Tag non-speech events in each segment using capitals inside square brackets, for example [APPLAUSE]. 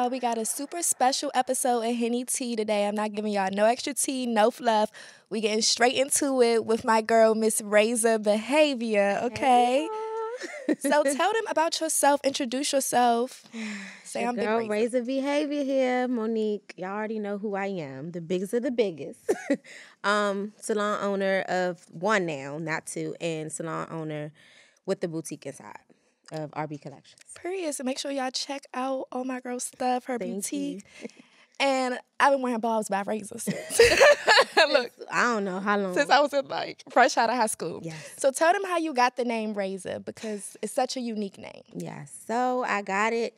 y'all, we got a super special episode of Henny Tea today. I'm not giving y'all no extra tea, no fluff. We getting straight into it with my girl, Miss Razor Behavior. Okay. so [LAUGHS] tell them about yourself. Introduce yourself. Say I'm Big Girl Razor. Razor Behavior here, Monique. Y'all already know who I am. The biggest of the biggest. [LAUGHS] um, salon owner of one now, not two, and salon owner with the boutique inside of RB Collections. Period. So make sure y'all check out all my girl stuff, her Thank boutique. And I've been wearing bobs by Razor since. [LAUGHS] [LAUGHS] Look, I don't know how long. since I was in like fresh out of high school. Yes. So tell them how you got the name Razor because it's such a unique name. Yes. So I got it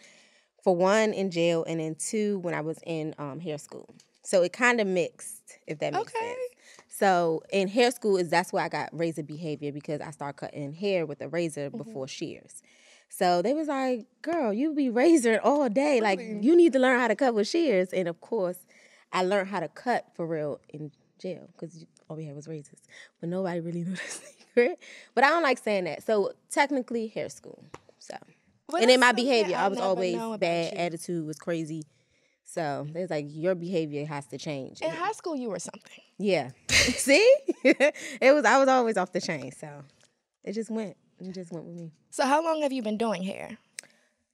for one in jail, and then two when I was in um, hair school. So it kind of mixed, if that makes sense. Okay. sense. So in hair school is that's where I got razor behavior because I started cutting hair with a razor Mm-hmm. before shears. So they was like, "Girl, you be razoring all day. Like you need to learn how to cut with shears." And of course, I learned how to cut for real in jail because all we had was razors, but nobody really [LAUGHS] knew the secret. But I don't like saying that. So technically, hair school. So Well, and then my behavior, I was always bad. you. Attitude was crazy. So they was like, your behavior has to change. In high school, you were something. Yeah. [LAUGHS] See? [LAUGHS] it was I was always off the chain. So it just went. It just went with me. So how long have you been doing hair?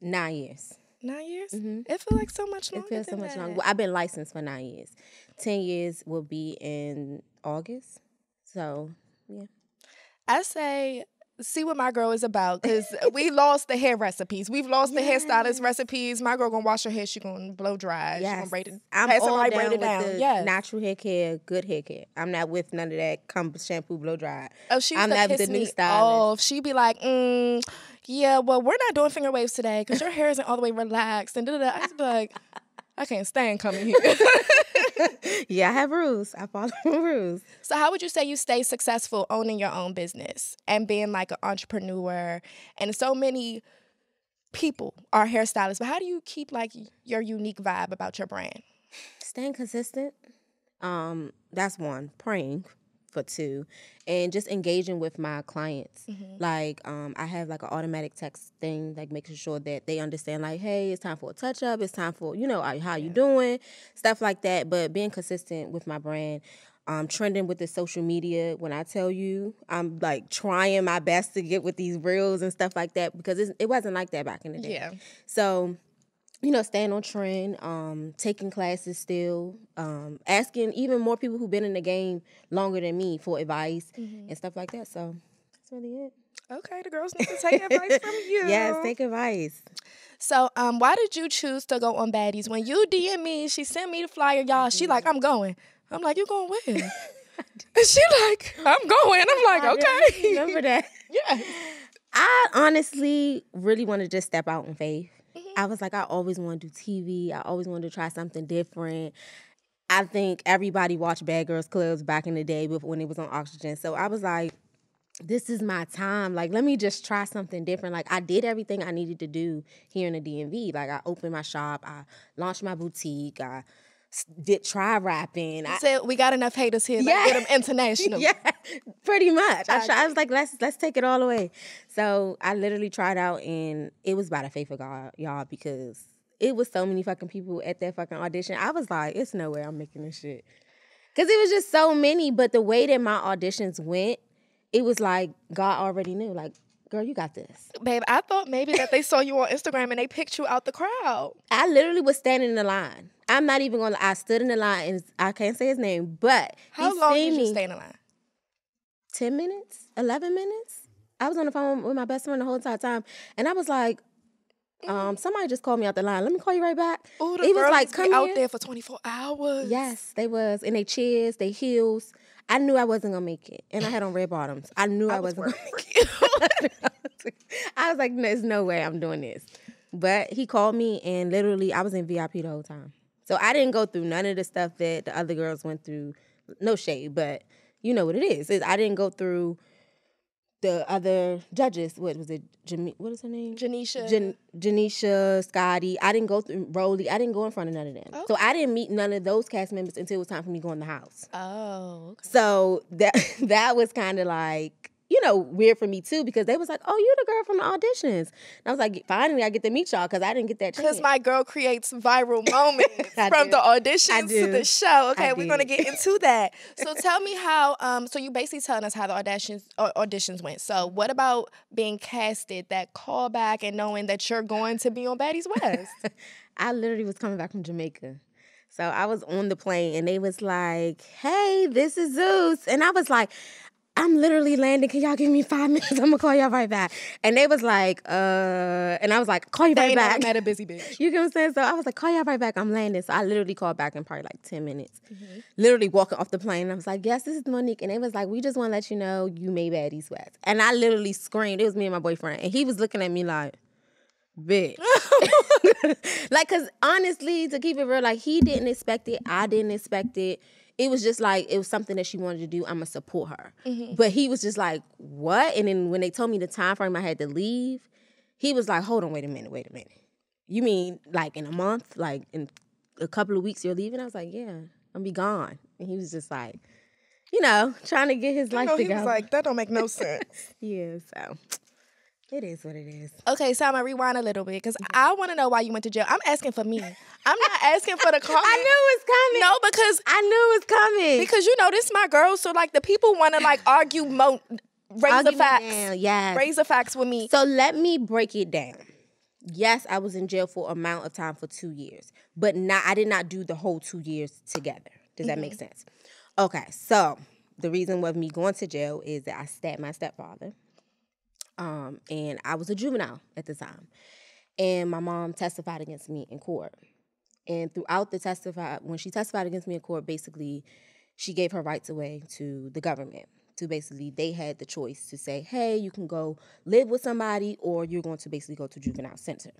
Nine years. Nine years? It feels like so much longer. Mm-hmm. It feels so much that. longer. Well, I've been licensed for nine years. Ten years will be in August. So yeah. I say, see what my girl is about because [LAUGHS] we lost the hair recipes. We've lost the hairstylist recipes. My girl gonna wash her hair. She gonna blow dry. She gonna Yes. braid it. I'm all down braid it down. the yes. natural hair care, good hair care. I'm not with none of that come shampoo blow dry. Oh, she I'm not the new off. She'd be like, mm, "Yeah, well, we're not doing finger waves today because your hair isn't all the way relaxed." And da da da. I be like, I can't stand coming here. [LAUGHS] Yeah, I have rules. I follow [LAUGHS] rules. so, how would you say you stay successful owning your own business and being like an entrepreneur? And so many people are hairstylists, but how do you keep like your unique vibe about your brand? staying consistent um that's one praying for two and just engaging with my clients like um i have like an automatic text thing like making sure that they understand like hey it's time for a touch up it's time for you know how you doing stuff like that but being consistent with my brand um, trending with the social media when I tell you I'm like trying my best to get with these reels and stuff like that because it's, it wasn't like that back in the day. Yeah. So you know, staying on trend, um, taking classes still, um, asking even more people who've been in the game longer than me for advice and stuff like that. So that's really it. Okay, the girls [LAUGHS] need to take advice from you. Yes, take advice. So, um, why did you choose to go on Baddies? When you DM me, she sent me the flyer, y'all. She like, I'm going. I'm like, you going where? and [LAUGHS] [LAUGHS] she like, I'm going. I'm like, okay. Remember that? yeah. I honestly really want to just step out in faith. I was like, I always want to do TV. I always wanted to try something different. I think everybody watched Bad Girls Clubs back in the day before when it was on Oxygen. So I was like, this is my time. Like, let me just try something different. Like, I did everything I needed to do here in the DMV. Like, I opened my shop, I launched my boutique, I did try rapping. I, Said we got enough haters here. Let's Yeah. get them [LAUGHS] international. yeah, pretty much. I, try, I was like, let's let's take it all away. So I literally tried out, and it was by the faith of God, y'all, because it was so many fucking people at that fucking audition. I was like, it's no way I'm making this shit, because it was just so many. But the way that my auditions went, it was like God already knew. Like, girl, you got this. Babe, I thought maybe that they saw you on Instagram and they picked you out the crowd. I literally was standing in the line. I'm not even gonna. I stood in the line, and I can't say his name, but How long did you me. stay in the line? 10 minutes, 11 minutes. I was on the phone with my best friend the whole entire time. And I was like, um, somebody just called me out the line. Let me call you right back. Ooh, the They was like, be come out here. there for 24 hours. Yes, they was. And they cheers, they heels. I knew I wasn't gonna make it. And I had on red bottoms. I knew I, was wasn't gonna make it. [LAUGHS] I was like, there's no way I'm doing this. But he called me and literally I was in VIP the whole time. So I didn't go through none of the stuff that the other girls went through. No shade, but you know what it is. Is I didn't go through the other judges. What was it? Jam- what is her name? Janisha. Jan- Janisha, Scotty. I didn't go through Rollie. I didn't go in front of none of them. So I didn't meet none of those cast members until it was time for me to go in the house. oh, okay. So that [LAUGHS] that was kind of like you know weird for me too because they was like, "Oh, you the girl from the auditions." And I was like, "Finally, I get to meet y'all because I didn't get that Because my girl creates viral [LAUGHS] moments from do. the auditions to the show. Okay, I we're gonna get into that. So [LAUGHS] tell me how. Um, so you basically telling us how the auditions au- auditions went. So what about being casted? That callback and knowing that you're going to be on Baddies West. [LAUGHS] I literally was coming back from Jamaica. So I was on the plane and they was like, hey, this is Zeus. And I was like, I'm literally landing. Can y'all give me five [LAUGHS] minutes? I'm gonna call y'all right back. And they was like, uh, and I was like, call you they right back. met a busy [LAUGHS] bitch. You get what I'm saying? So I was like, call y'all right back. I'm landing. So I literally called back in probably like 10 minutes. Literally walking off the plane. I was like, yes, this is Monique. And they was like, we just want to let you know you made Baddies West. And I literally screamed. It was me and my boyfriend. And he was looking at me like, bitch. [LAUGHS] like, cause honestly, to keep it real, like he didn't expect it. I didn't expect it. It was just like it was something that she wanted to do. I'm gonna support her. Mm-hmm. But he was just like, what? And then when they told me the time frame I had to leave, he was like, hold on, wait a minute, wait a minute. You mean like in a month, like in a couple of weeks you're leaving? I was like, yeah, I'm gonna be gone. And he was just like, you know, trying to get his life No, he was like, that don't make no sense. [LAUGHS] yeah, so it is what it is. Okay, so I'm gonna rewind a little bit because mm-hmm. I want to know why you went to jail. I'm asking for me. I'm not [LAUGHS] asking for the comment. I knew it was coming. No, because I knew it was coming. because you know this is my girl. So like the people want to like [SIGHS] argue, mo- raise I'll the facts, down, Yes. raise the facts with me. So let me break it down. Yes, I was in jail for amount of time for two years, but not I did not do the whole two years together. Does that make mm-hmm. sense? Okay, so the reason of me going to jail is that I stabbed my stepfather. Um, and I was a juvenile at the time. And my mom testified against me in court. And throughout the testify, when she testified against me in court, basically, she gave her rights away to the government. To basically, they had the choice to say, hey, you can go live with somebody, or you're going to basically go to juvenile center.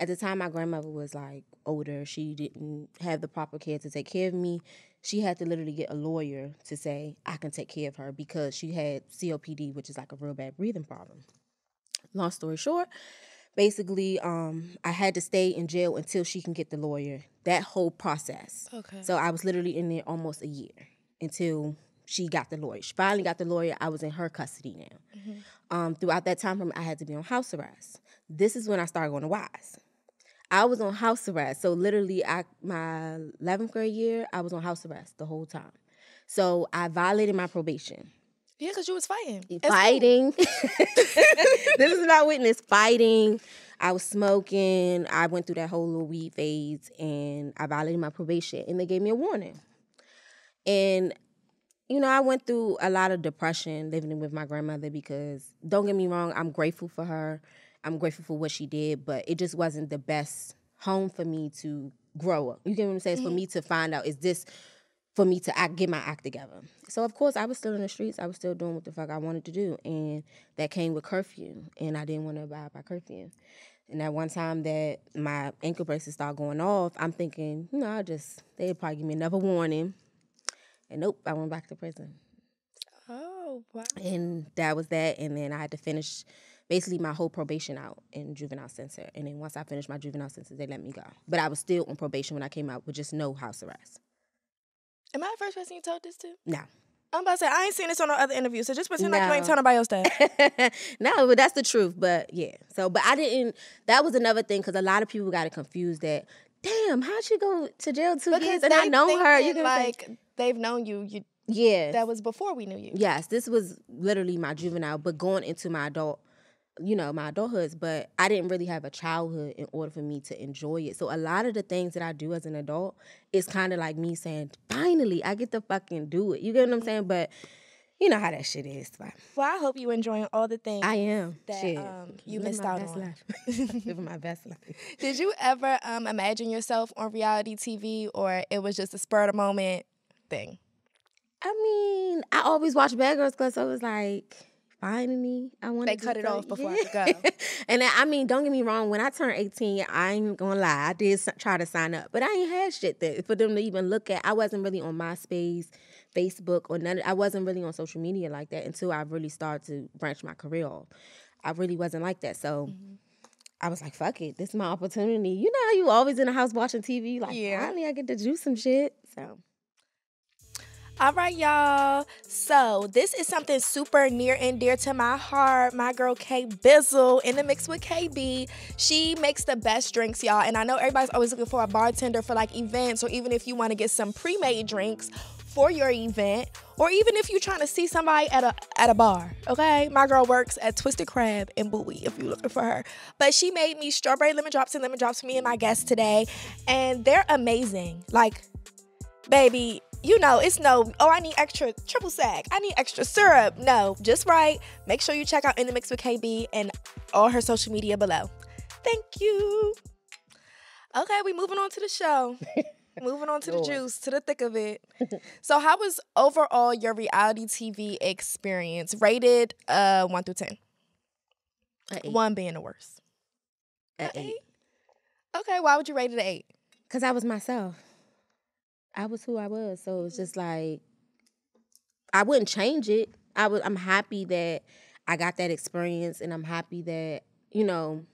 At the time, my grandmother was like older. She didn't have the proper care to take care of me. She had to literally get a lawyer to say, I can take care of her because she had COPD, which is like a real bad breathing problem. Long story short, basically um i had to stay in jail until she can get the lawyer. That whole process. Okay. so i was literally in there almost a year until she got the lawyer. She finally got the lawyer. I was in her custody now. Um throughout that time i had to be on house arrest. This is when i started going to wise i was on house arrest. So literally i my 11th grade year i was on house arrest the whole time. So i violated my probation Yeah, because you was fighting. Fighting. [LAUGHS] [LAUGHS] this is my witness fighting. I was smoking. I went through that whole little weed phase and I violated my probation and they gave me a warning. And you know, I went through a lot of depression living with my grandmother because don't get me wrong, I'm grateful for her. I'm grateful for what she did, but it just wasn't the best home for me to grow up. You get what I'm saying? It's For mm-hmm. me to find out is this for me to act, get my act together. So of course I was still in the streets. I was still doing what the fuck I wanted to do, and that came with curfew, and I didn't want to abide by curfew. And that one time that my ankle braces started going off, I'm thinking, you know, I just they'd probably give me another warning, and nope, I went back to prison, Oh wow. and that was that. And then I had to finish basically my whole probation out in juvenile center, and then once I finished my juvenile center, they let me go. But I was still on probation when I came out with just no house arrest. Am I the first person you told this to? No. I'm about to say I ain't seen this on no other interview, so just pretend like you ain't No. telling nobody else that. [LAUGHS] no, but that's the truth. But yeah, so but I didn't. That was another thing because a lot of people got it confused. That damn, how'd she go to jail two years and I know her? You thinking, can like like they've known you. You yeah, that was before we knew you. yes. This was literally my juvenile, but going into my adult, you know, my adulthoods. But I didn't really have a childhood in order for me to enjoy it. So a lot of the things that I do as an adult is kind of like me saying, finally, I get to fucking do it. You get what I'm saying? But you know how that shit is. But Well, I hope you enjoying all the things. I am. That, shit. um, you Living missed my out on. life. [LAUGHS] Living my best life. Did you ever um, imagine yourself on reality TV, or it was just a spur of the moment thing? I mean, I always watch Bad Girls Club, so it was like, finally I want They cut it off [LAUGHS] before I could go. and I mean, don't get me wrong. When I turned 18, I ain't gonna lie. I did try to sign up, but I ain't had shit that for them to even look at. I wasn't really on MySpace, Facebook, or none. I wasn't really on social media like that until I really started to branch my career off. I really wasn't like that, so. Mm-hmm. I was like, fuck it, this is my opportunity. You know how you always in the house watching TV? Like, Yeah. finally I get to do some shit. So All right, y'all. So this is something super near and dear to my heart. My girl K Bizzle in the mix with KB. She makes the best drinks, y'all. And I know everybody's always looking for a bartender for like events, or even if you want to get some pre-made drinks for your event, or even if you're trying to see somebody at a at a bar. Okay, my girl works at Twisted Crab in Bowie. If you're looking for her, but she made me strawberry lemon drops and lemon drops for me and my guests today, and they're amazing. Like baby, you know, it's no, oh, I need extra triple sec. I need extra syrup. No, just right. Make sure you check out In the Mix with KB and all her social media below. Thank you. Okay, we moving on to the show. [LAUGHS] moving on to the juice, to the thick of it. [LAUGHS] so, how was overall your reality TV experience? Rated uh one through ten. One being the worst. Eight. eight? Okay, why would you rate it an eight? Cause I was myself. I was who I was. So it's mm. just like I wouldn't change it. I was I'm happy that I got that experience and I'm happy that, you know,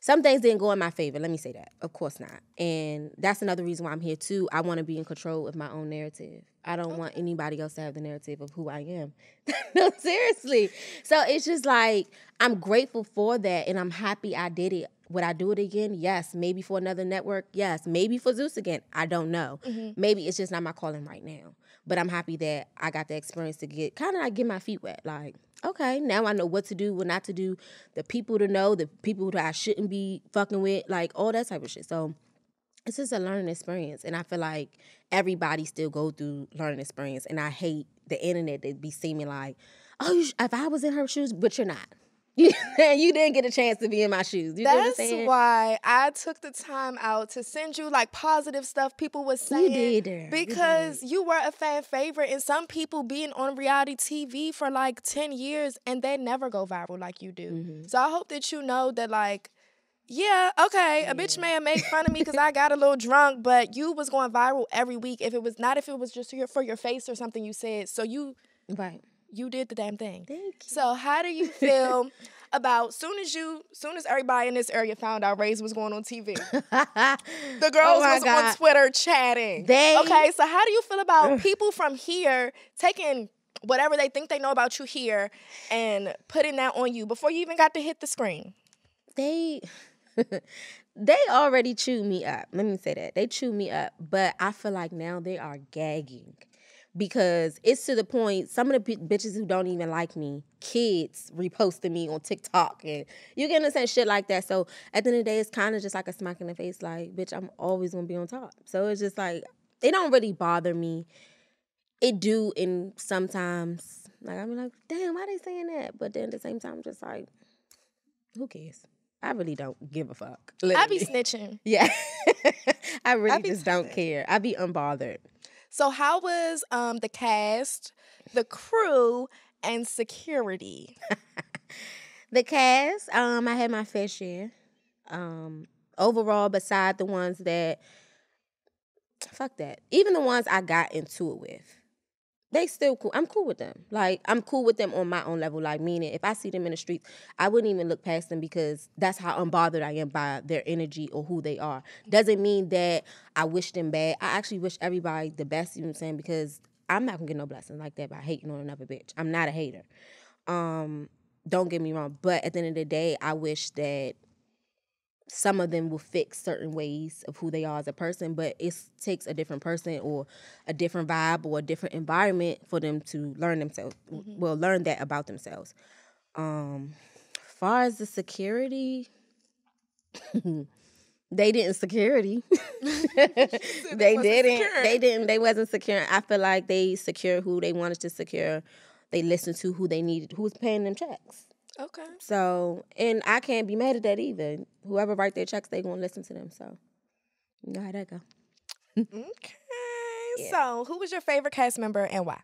some things didn't go in my favor. Let me say that. Of course not. And that's another reason why I'm here too. I want to be in control of my own narrative. I don't want anybody else to have the narrative of who I am. [LAUGHS] no, seriously. So it's just like I'm grateful for that and I'm happy I did it. Would I do it again? Yes. Maybe for another network? Yes. Maybe for Zeus again? I don't know. Mm-hmm. Maybe it's just not my calling right now. But I'm happy that I got the experience to get kind of like get my feet wet. Like, okay, now I know what to do, what not to do, the people to know, the people that I shouldn't be fucking with, like all that type of shit. So it's just a learning experience and i feel like everybody still go through learning experience and i hate the internet to be seeming like oh you sh- if i was in her shoes but you're not you, [LAUGHS] you didn't get a chance to be in my shoes you know what I'm That's why I took the time out to send you like positive stuff people was saying. did, girl. You Because you were a fan favorite, and some people being on reality TV for like 10 years and they never go viral like you do. Mm-hmm. So I hope that you know that, like, yeah, okay, a bitch may have made fun of me because [LAUGHS] I got a little drunk, but you was going viral every week. If it was not if it was just your, for your face or something you said. So you right you did the damn thing. thank you So how do you [LAUGHS] feel about soon as you soon as everybody in this area found out Raze was going on TV? [LAUGHS] The girls Oh was God. on Twitter chatting. They- okay, so how do you feel about people from here taking whatever they think they know about you here and putting that on you before you even got to hit the screen? they [LAUGHS] they already chewed me up. Let me say that. They chewed me up, but I feel like now they are gagging because it's to the point some of the bi- bitches who don't even like me, kids reposting me on TikTok and you get understand shit like that. So at the end of the day, it's kind of just like a smack in the face, like, bitch, I'm always gonna be on top. So it's just like it don't really bother me. It do and sometimes like I'm like, damn, why they saying that? But then at the same time, I'm just like, who cares? I really don't give a fuck. I be snitching. [LAUGHS] Yeah. [LAUGHS] I really be just don't care. I be unbothered. So how was um the cast, the crew, and security? The cast, um, I had my fair share. Um, overall, beside the ones that fuck that. Even the ones I got into it with. They still cool. I'm cool with them. Like I'm cool with them on my own level. Like meaning, if I see them in the streets, I wouldn't even look past them because that's how unbothered I am by their energy or who they are. Doesn't mean that I wish them bad. I actually wish everybody the best. You know what I'm saying? Because I'm not gonna get no blessings like that by hating on another bitch. I'm not a hater. Um, don't get me wrong, but at the end of the day, I wish that some of them will fix certain ways of who they are as a person, but it takes a different person or a different vibe or a different environment for them to learn themselves. Well, learn that about themselves. Um, far as the security, [LAUGHS] they didn't security. [LAUGHS] they didn't. secure. They didn't. They wasn't secure. I feel like they secure who they wanted to secure. They listened to who they needed, who was paying them checks. Okay. So, and I can't be mad at that either. Whoever write their checks, they gonna listen to them. So, you know how that go. Okay. So who was your favorite cast member and why?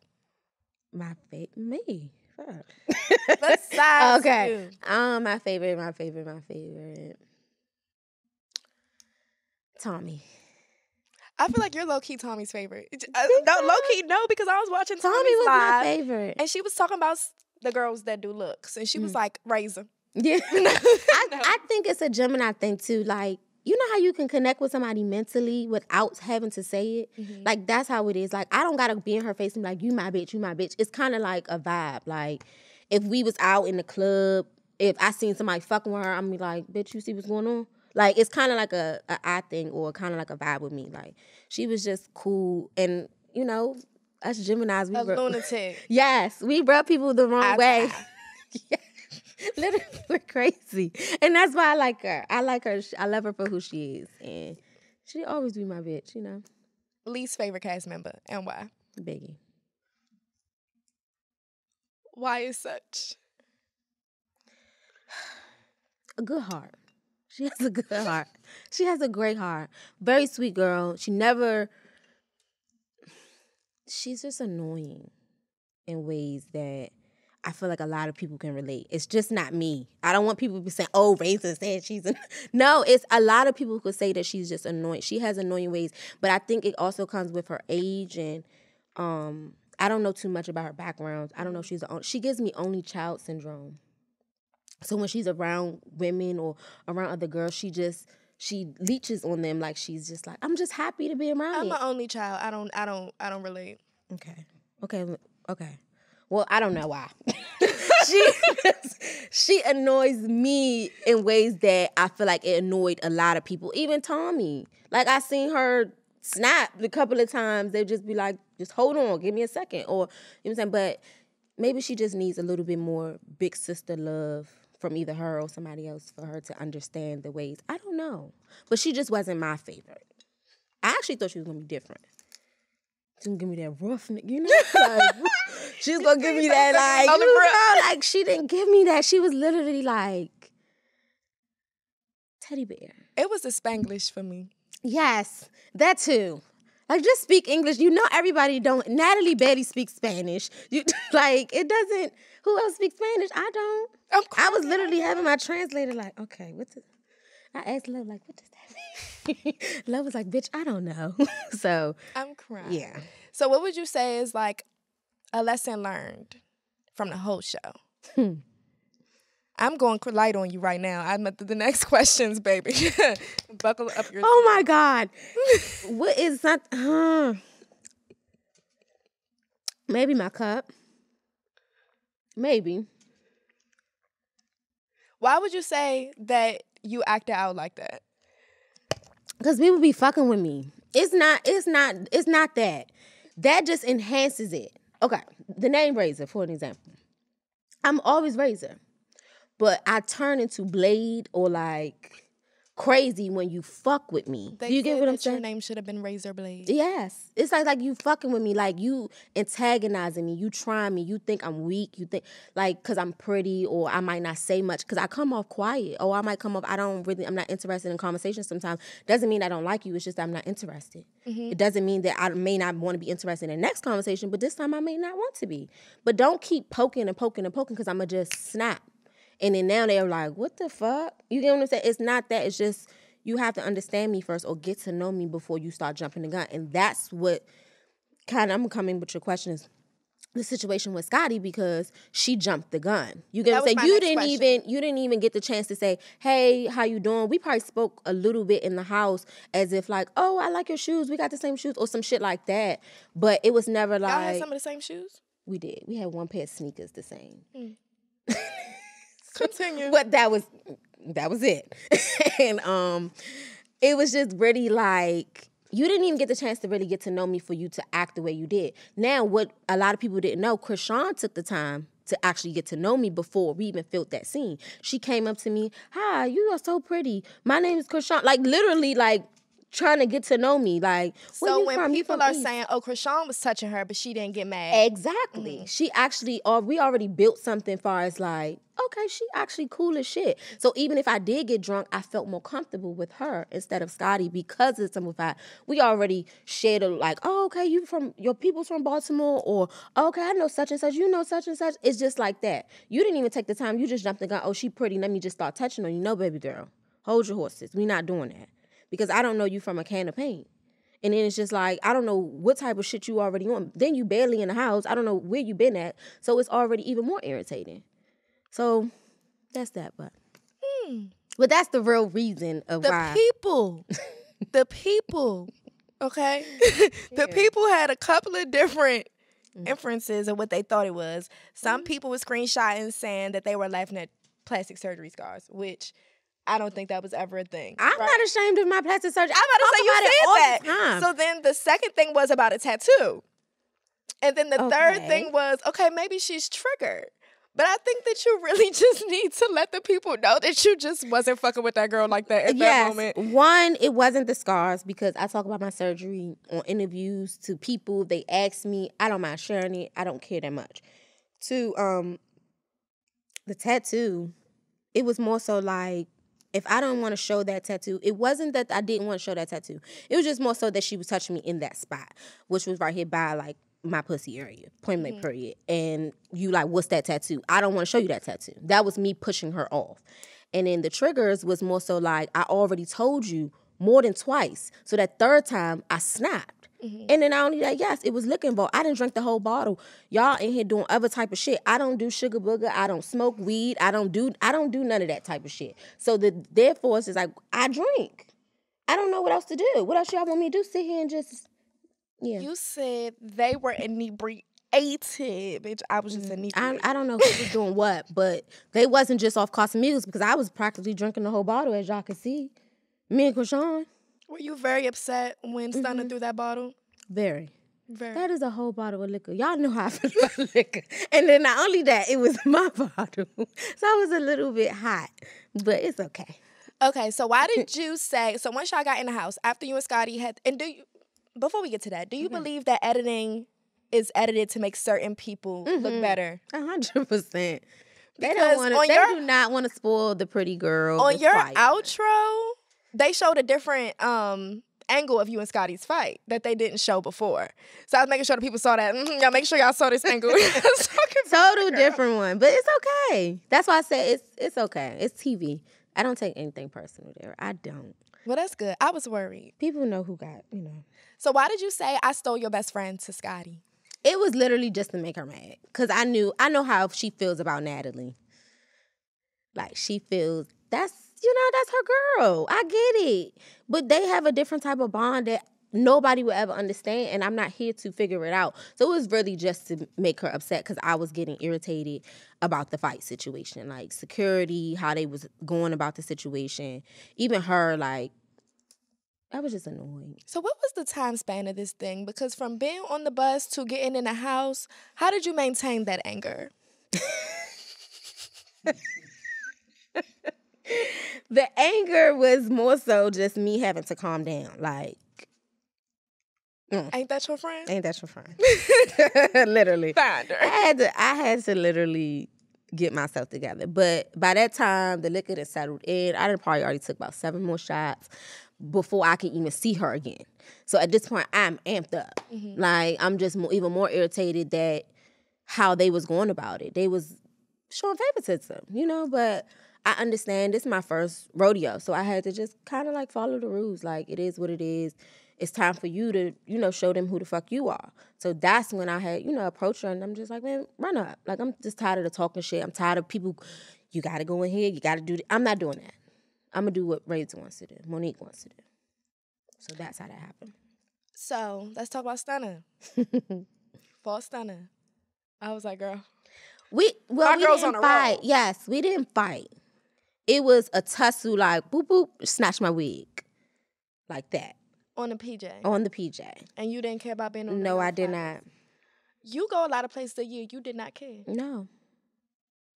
My favorite, me. Besides [LAUGHS] okay. you. Um, my favorite, my favorite, my favorite. Tommie. I feel like you're low key Tommie's favorite. Uh, no, low key, no, because I was watching Tommie Tommie's was my live, favorite. and she was talking about the girls that do looks, and she was Mm. like Razor. Yeah. [LAUGHS] I, I think it's a Gemini thing too. Like, you know how you can connect with somebody mentally without having to say it? Mm-hmm. Like, that's how it is. Like, I don't gotta be in her face and be like, you my bitch, you my bitch. It's kind of like a vibe. Like, if we was out in the club, if I seen somebody fucking with her, I'm be like, bitch, you see what's going on? Like, it's kind of like a, a I thing or kind of like a vibe with me. Like, she was just cool. And, you know, us Geminis, we a rub- lunatic. [LAUGHS] Yes, we rub people the wrong I way. [LAUGHS] yeah. Literally, [LAUGHS] we're crazy. And that's why I like her. I like her. I love her for who she is. And she always be my bitch, you know? Least favorite cast member and why? Biggie. Why is such? A good heart. She has a good heart. She has a great heart. Very sweet girl. She never. She's just annoying in ways that I feel like a lot of people can relate. It's just not me. I don't want people to be saying, "Oh, Razor said she's." An-. [LAUGHS] No, it's a lot of people who could say that she's just annoying. She has annoying ways, but I think it also comes with her age and um. I don't know too much about her background. I don't know if she's the only, she gives me only child syndrome. So when she's around women or around other girls, she just she leeches on them like she's just like I'm just happy to be around I'm you. an only child. I don't. I don't. I don't relate. Okay. Okay. Okay. Well, I don't know why. [LAUGHS] she she annoys me in ways that I feel like it annoyed a lot of people, even Tommie. Like I seen her snap a couple of times. They'd just be like, just hold on, give me a second. Or you know what I'm saying? But maybe she just needs a little bit more big sister love from either her or somebody else for her to understand the ways. I don't know. But she just wasn't my favorite. I actually thought she was gonna be different. She gonna give me that rough, you know? [LAUGHS] Like, she was gonna give me that, like, you know, like she didn't give me that. She was literally like teddy bear. It was the Spanglish for me. Yes, that too. Like just speak English. You know everybody don't. Natalie Betty speaks Spanish. You [LAUGHS] like it doesn't. Who else speaks Spanish? I don't. I'm I was literally having my translator like, okay, what's The, I asked Love like, what does that mean? [LAUGHS] Love was like, bitch, I don't know. [LAUGHS] so I'm crying. yeah. So what would you say is like a lesson learned from the whole show? Hmm. I'm going light on you right now. I'm at the next [LAUGHS] questions, baby. [LAUGHS] Buckle up your. Oh my God. [LAUGHS] what is that? Uh, maybe my cup. Maybe. Why would you say that you acted out like that? Cause people be fucking with me. It's not, it's not, it's not that. That just enhances it. Okay. The name Razor, for an example. I'm always Razor. But I turn into Blade or like crazy when you fuck with me. They you get what I'm saying? Your name should have been Razor Blade. Yes. It's like like you fucking with me, like you antagonizing me, you trying me, you think I'm weak, you think like cause I'm pretty or I might not say much, cause I come off quiet. Or I might come off, I don't really I'm not interested in conversation sometimes. Doesn't mean I don't like you, it's just I'm not interested. Mm-hmm. It doesn't mean that I may not want to be interested in the next conversation, but this time I may not want to be. But don't keep poking and poking and poking because I'ma just snap. And then now they're like, what the fuck? You get what I'm saying? It's not that. It's just you have to understand me first or get to know me before you start jumping the gun. And that's what kind of I'm coming with your question is the situation with Scotty because she jumped the gun. You get That what I'm saying? You didn't question. even you didn't even get the chance to say, "Hey, how you doing?" We probably spoke a little bit in the house as if like, "Oh, I like your shoes. We got the same shoes," or some shit like that. But it was never Y'all had like some of the same shoes. we did. We had one pair of sneakers the same. Mm. [LAUGHS] Continue. but that was that was it. [LAUGHS] And um it was just really like you didn't even get the chance to really get to know me for you to act the way you did. Now what a lot of people didn't know Chrisean took the time to actually get to know me before we even felt that scene. She came up to me hi you are so pretty. My name is Chrisean. Like literally like trying to get to know me. Like, So when from? People are East? saying, "Oh, Chrisean was touching her," but she didn't get mad. Exactly. Mm-hmm. She actually, or we already built something far as like, okay, she actually cool as shit. So even if I did get drunk, I felt more comfortable with her instead of Scotty because it's some fact we already shared a like, oh, okay, you from your people's from Baltimore, or "Oh, okay, I know such and such, you know such and such. It's just like that. You didn't even take the time. You just jumped the gun. Oh, she pretty. Let me just start touching on you. No, baby girl, hold your horses. We not doing that because I don't know you from a can of paint. And then it's just like, I don't know what type of shit you already on. Then you barely in the house. I don't know where you been at. So it's already even more irritating. So that's that, but. But that's the real reason of the why. people, [LAUGHS] the people, okay, [LAUGHS] the people had a couple of different Mm. inferences of what they thought it was. Some people were screenshotting saying that they were laughing at plastic surgery scars, which I don't think that was ever a thing. I'm right? not ashamed of my plastic surgery. I'm about to say you said that. the. So then the second thing was about a tattoo. And then the third thing was, okay, maybe she's triggered. But I think that you really [LAUGHS] just need to let the people know that you just wasn't fucking with that girl like that at that moment. One, it wasn't the scars because I talk about my surgery on interviews to people. They ask me. I don't mind sharing it. I don't care that much. Two, um, the tattoo, it was more so like if I don't want to show that tattoo, it wasn't that I didn't want to show that tattoo. It was just more so that she was touching me in that spot, which was right here by like my pussy area, point blank mm-hmm. period. And you like, what's that tattoo? I don't want to show you that tattoo. That was me pushing her off. And then the triggers was more so like I already told you more than twice. So that third time I snapped. Mm-hmm. And then not only that, yes, it was liquor involved. I didn't drink the whole bottle. Y'all in here doing other type of shit. I don't do sugar booger. I don't smoke weed. I don't do I don't do none of that type of shit. So the therefore it's like I drink. I don't know what else to do. What else y'all want me to do? Sit here and just yeah. You said they were inebriated, bitch. I was just mm-hmm. I, inebriated. I don't know who was doing what, but they wasn't just off Casamigos because I was practically drinking the whole bottle as y'all can see. Me and Chrisean, were you very upset when Stunna mm-hmm. threw that bottle? very. Very. That is a whole bottle of liquor. Y'all know how I [LAUGHS] feel about liquor. And then not only that, it was [LAUGHS] my bottle. So I was a little bit hot, but it's okay. Okay, so why did [LAUGHS] you say so once y'all got in the house after you and Scotty had and do you before we get to that, do you believe that editing is edited to make certain people look mm-hmm. better? A hundred percent. They don't want to. They your- do not want to spoil the pretty girl. On your quiet. outro, they showed a different um angle of you and Scotty's fight that they didn't show before. So I was making sure the people saw that. Mhm, y'all make sure y'all saw this angle. [LAUGHS] [LAUGHS] I was talking about total different one, but it's okay. That's why I say it's it's okay. It's TV. I don't take anything personal there. I don't. Well, that's good. I was worried. People know who got you know. So why did you say I stole your best friend to Scotty? It was literally just to make her mad, cause I knew I know how she feels about Natalie. Like she feels that's you know that's her girl. I get it, but they have a different type of bond that nobody will ever understand, and I'm not here to figure it out. So it was really just to make her upset because I was getting irritated about the fight situation, like security, how they was going about the situation, even her like. I was just annoyed. So what was the time span of this thing? Because from being on the bus to getting in the house, how did you maintain that anger? [LAUGHS] [LAUGHS] the anger was more so just me having to calm down. Like, mm. Ain't that your friend? ain't that your friend? [LAUGHS] [LAUGHS] literally. Find I had to I had to literally get myself together. But by that time the liquor had settled in. I done probably already took about seven more shots before I could even see her again. So at this point I'm amped up. Mm-hmm. Like I'm just mo- even more irritated that how they was going about it. They was showing favoritism, you know, but I understand this is my first rodeo, so I had to just kind of like follow the rules. Like it is what it is. It's time for you to, you know, show them who the fuck you are. So that's when I had, you know, approached her and I'm just like, man, run up. Like I'm just tired of the talking shit. I'm tired of people. You got to go in here. You got to do. Th-. I'm not doing that. I'm gonna do what Raze wants to do. Monique wants to do. So that's how that happened. So let's talk about Stunna. [LAUGHS] False Stunna. I was like, girl. We well, we girl's didn't on a fight. roll. Yes, we didn't fight. It was a tussle, like boop boop, snatch my wig, like that On the PJ. on the PJ. And you didn't care about being on No, I did not. You go a lot of places a year. You did not care. No.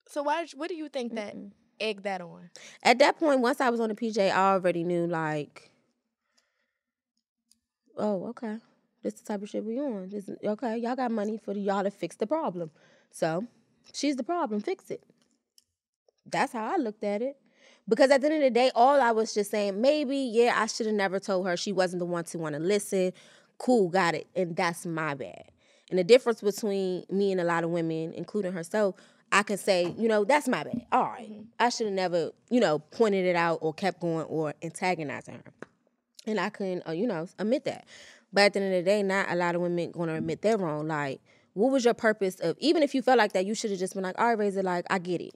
So why? did- What do you think that egged that on? At that point, once I was on the PJ, I already knew like oh, okay. This is the type of shit we on. This, okay, y'all got money for y'all to fix the problem. So she's the problem. Fix it. That's how I looked at it. Because at the end of the day, all I was just saying, maybe, yeah, I should have never told her she wasn't the one to want to listen. Cool, got it. And that's my bad. And the difference between me and a lot of women, including herself, I can say, you know, that's my bad. All right. I should have never, you know, pointed it out or kept going or antagonizing her. And I couldn't, uh, you know, admit that. But at the end of the day, not a lot of women going to admit they're wrong. Like, what was your purpose of, even if you felt like that, you should have just been like, all right, Razor, like, I get it.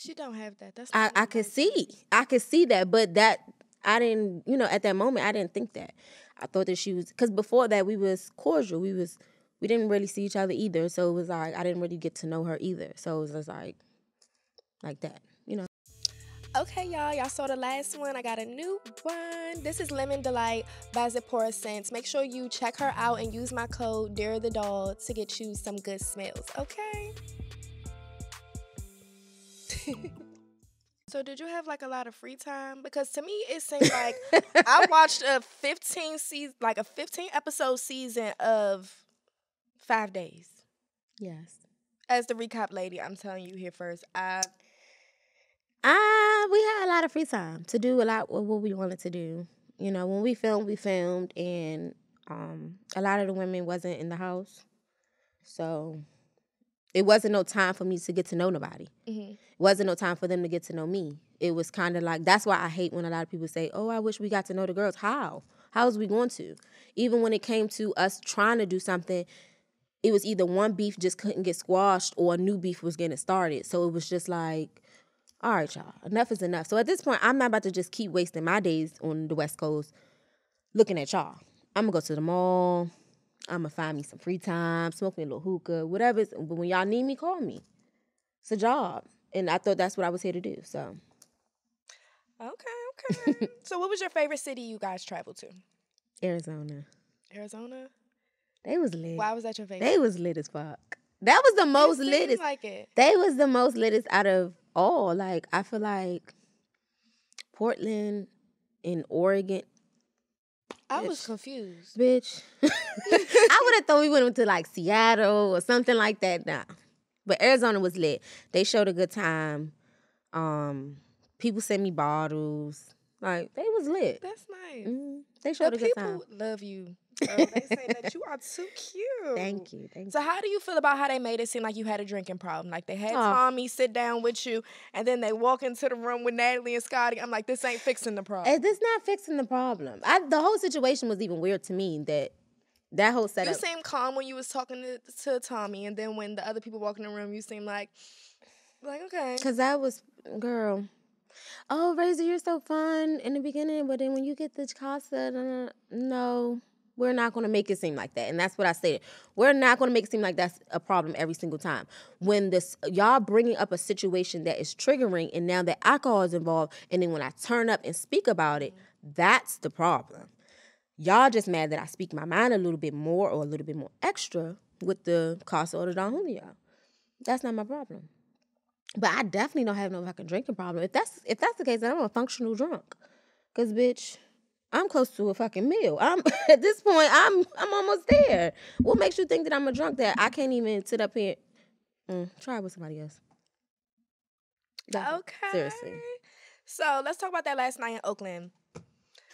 She don't have that. That's I, I could see. I could see that. But that, I didn't, you know, at that moment, I didn't think that. I thought that she was, because before that, we was cordial. We was, we didn't really see each other either. So it was like, I didn't really get to know her either. So it was just like, like that, you know. Okay, y'all. Y'all saw the last one. I got a new one. This is Lemon Delight by Zipporah Scents. Make sure you check her out and use my code Dira the Doll to get you some good smells. Okay. [LAUGHS] so did you have like a lot of free time? Because to me it seemed like [LAUGHS] I watched a 15 season like a 15 episode season of 5 days. Yes. As the recap lady, I'm telling you here first. I Ah, we had a lot of free time to do a lot of what we wanted to do. You know, when we filmed, we filmed, and um, a lot of the women wasn't in the house, so it wasn't no time for me to get to know nobody. Mhm. It wasn't no time for them to get to know me. It was kind of like that's why I hate when a lot of people say, "Oh, I wish we got to know the girls." How? How is we going to? Even when it came to us trying to do something, it was either one beef just couldn't get squashed or a new beef was getting started. So it was just like, all right, y'all, enough is enough. So at this point, I'm not about to just keep wasting my days on the West Coast looking at y'all. I'm gonna go to the mall. I'm gonna find me some free time, smoke me a little hookah, whatever. But when y'all need me, call me. It's a job, and I thought that's what I was here to do. So Okay, okay. [LAUGHS] so what was your favorite city you guys traveled to? Arizona, Arizona? they was lit. Why was that your favorite? They was lit as fuck. That was the most lit. like it. they was the most litest out of all. Like I feel like Portland and Oregon, I was confused. bitch. [LAUGHS] I would have thought we went to like Seattle or something like that. Nah, but Arizona was lit. They showed a good time. Um, people sent me bottles. Like they was lit. That's nice. Mm, they The showed a good time. people love you. Girl. they say [LAUGHS] that you are too cute. Thank you. Thank So how do you feel about how they made it seem like you had a drinking problem? Like they had Oh. Tommie sit down with you, and then they walk into the room with Natalie and Scotty. I'm like, this ain't fixing the eh, problem. Is this not fixing the problem. I, the whole situation was even weird to me. That that whole setup. you seemed calm when you was talking to, to Tommie, and then when the other people walk in the room, you seem like, like okay. Cause I was girl. Oh, Razor, you're so fun in the beginning, but then when you get the casa, no, we're not gonna make it seem like that. And that's what I said. We're not gonna make it seem like that's a problem every single time. When this y'all bringing up a situation that is triggering, and now that alcohol is involved, and then when I turn up and speak about it, that's the problem. Y'all just mad that I speak my mind a little bit more or a little bit more extra with the Casa or the Don Julio. That's not my problem. But I definitely don't have no fucking drinking problem. If that's if that's the case, then I'm a functional drunk. Cause bitch, I'm close to a fucking meal. I'm [LAUGHS] at this point, I'm I'm almost there. What makes you think that I'm a drunk that I can't even sit up here? Mm, try it with somebody else. That's- Okay. Seriously. So let's talk about that last night in Oakland.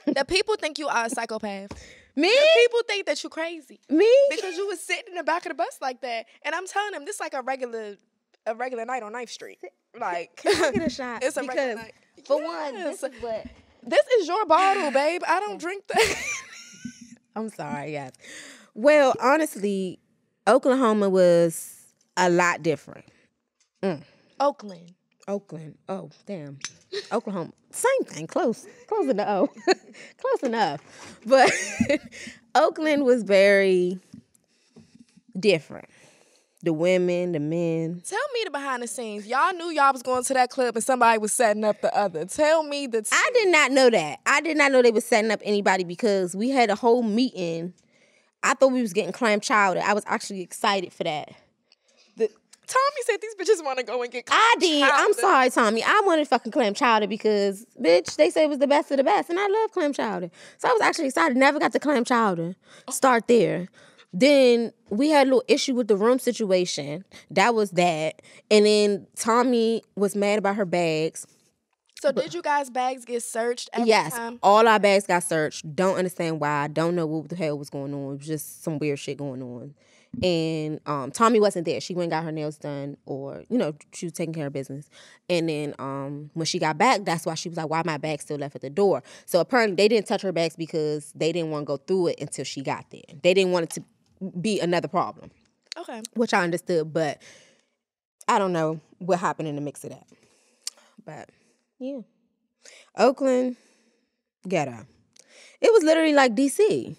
the people think you are a psychopath. Me? The people think that you're crazy Me? because you was sitting in the back of the bus like that, and I'm telling them this like a regular, a regular night on Knife Street. Like Can I get a [LAUGHS] shot? It's a regular night. for one, this is what This is your bottle, [SIGHS] babe. I don't drink that. [LAUGHS] I'm sorry, yes. Well, honestly, Oklahoma was a lot different. Mm. Oakland. Oakland. Oh, damn. Oklahoma. Same thing. Close. Close O. [LAUGHS] Close enough. But [LAUGHS] Oakland was very different. The women, the men. Tell me the behind the scenes. Y'all knew y'all was going to that club and somebody was setting up the other. Tell me the. I did not know that. I did not know they were setting up anybody because we had a whole meeting. I thought we was getting clam chowder. I was actually excited for that. The, Tommie said these bitches want to go and get. I did. I'm sorry, Tommie. I wanted fucking clam chowder because, bitch, they say it was the best of the best, and I love clam chowder. So I was actually excited. Never got the clam chowder. Oh. Start there. Then we had a little issue with the room situation. That was that. And then Tommie was mad about her bags. So did you guys' bags get searched yes, time? all our bags got searched. Don't understand why. Don't know what the hell was going on. It was just some weird shit going on. And um, Tommie wasn't there. She went and got her nails done, or you know, she was taking care of business. And then um, when she got back, that's why she was like, "Why my bag still left at the door?" So apparently, they didn't touch her bags because they didn't want to go through it until she got there. They didn't want it to be another problem, Okay. which I understood. But I don't know what happened in the mix of that. But yeah, Oakland ghetto. It was literally like DC.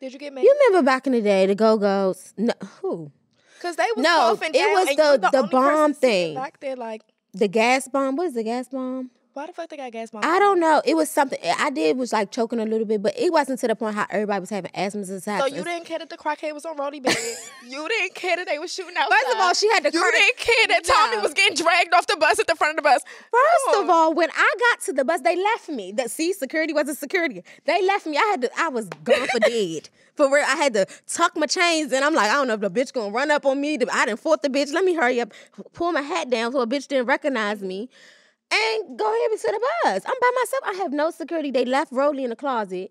Did you get mad? You remember back in the day, the Go Go's? No, who? Because they was No, it was the- the, the bomb thing. back there. Like, The gas bomb. What is the gas bomb? Why the fuck they got gas bomb? I don't know. It was something I did was like choking a little bit, but it wasn't to the point how everybody was having asthma attacks. So you didn't care that the crackhead was on Roddy bed. [LAUGHS] you didn't care that they were shooting outside. First of all, she had to You didn't care that Tommie No. was getting dragged off the bus at the front of the bus. First of all, when I got to the bus, they left me. That see, security wasn't security. They left me. I had to. I was gone for dead. [LAUGHS] For real, I had to tuck my chains, and I'm like, I don't know if the bitch gonna run up on me. I didn't fought the bitch. Let me hurry up, pull my hat down so a bitch didn't recognize me, and go ahead and to the bus. I'm by myself. I have no security. They left Rollie in the closet.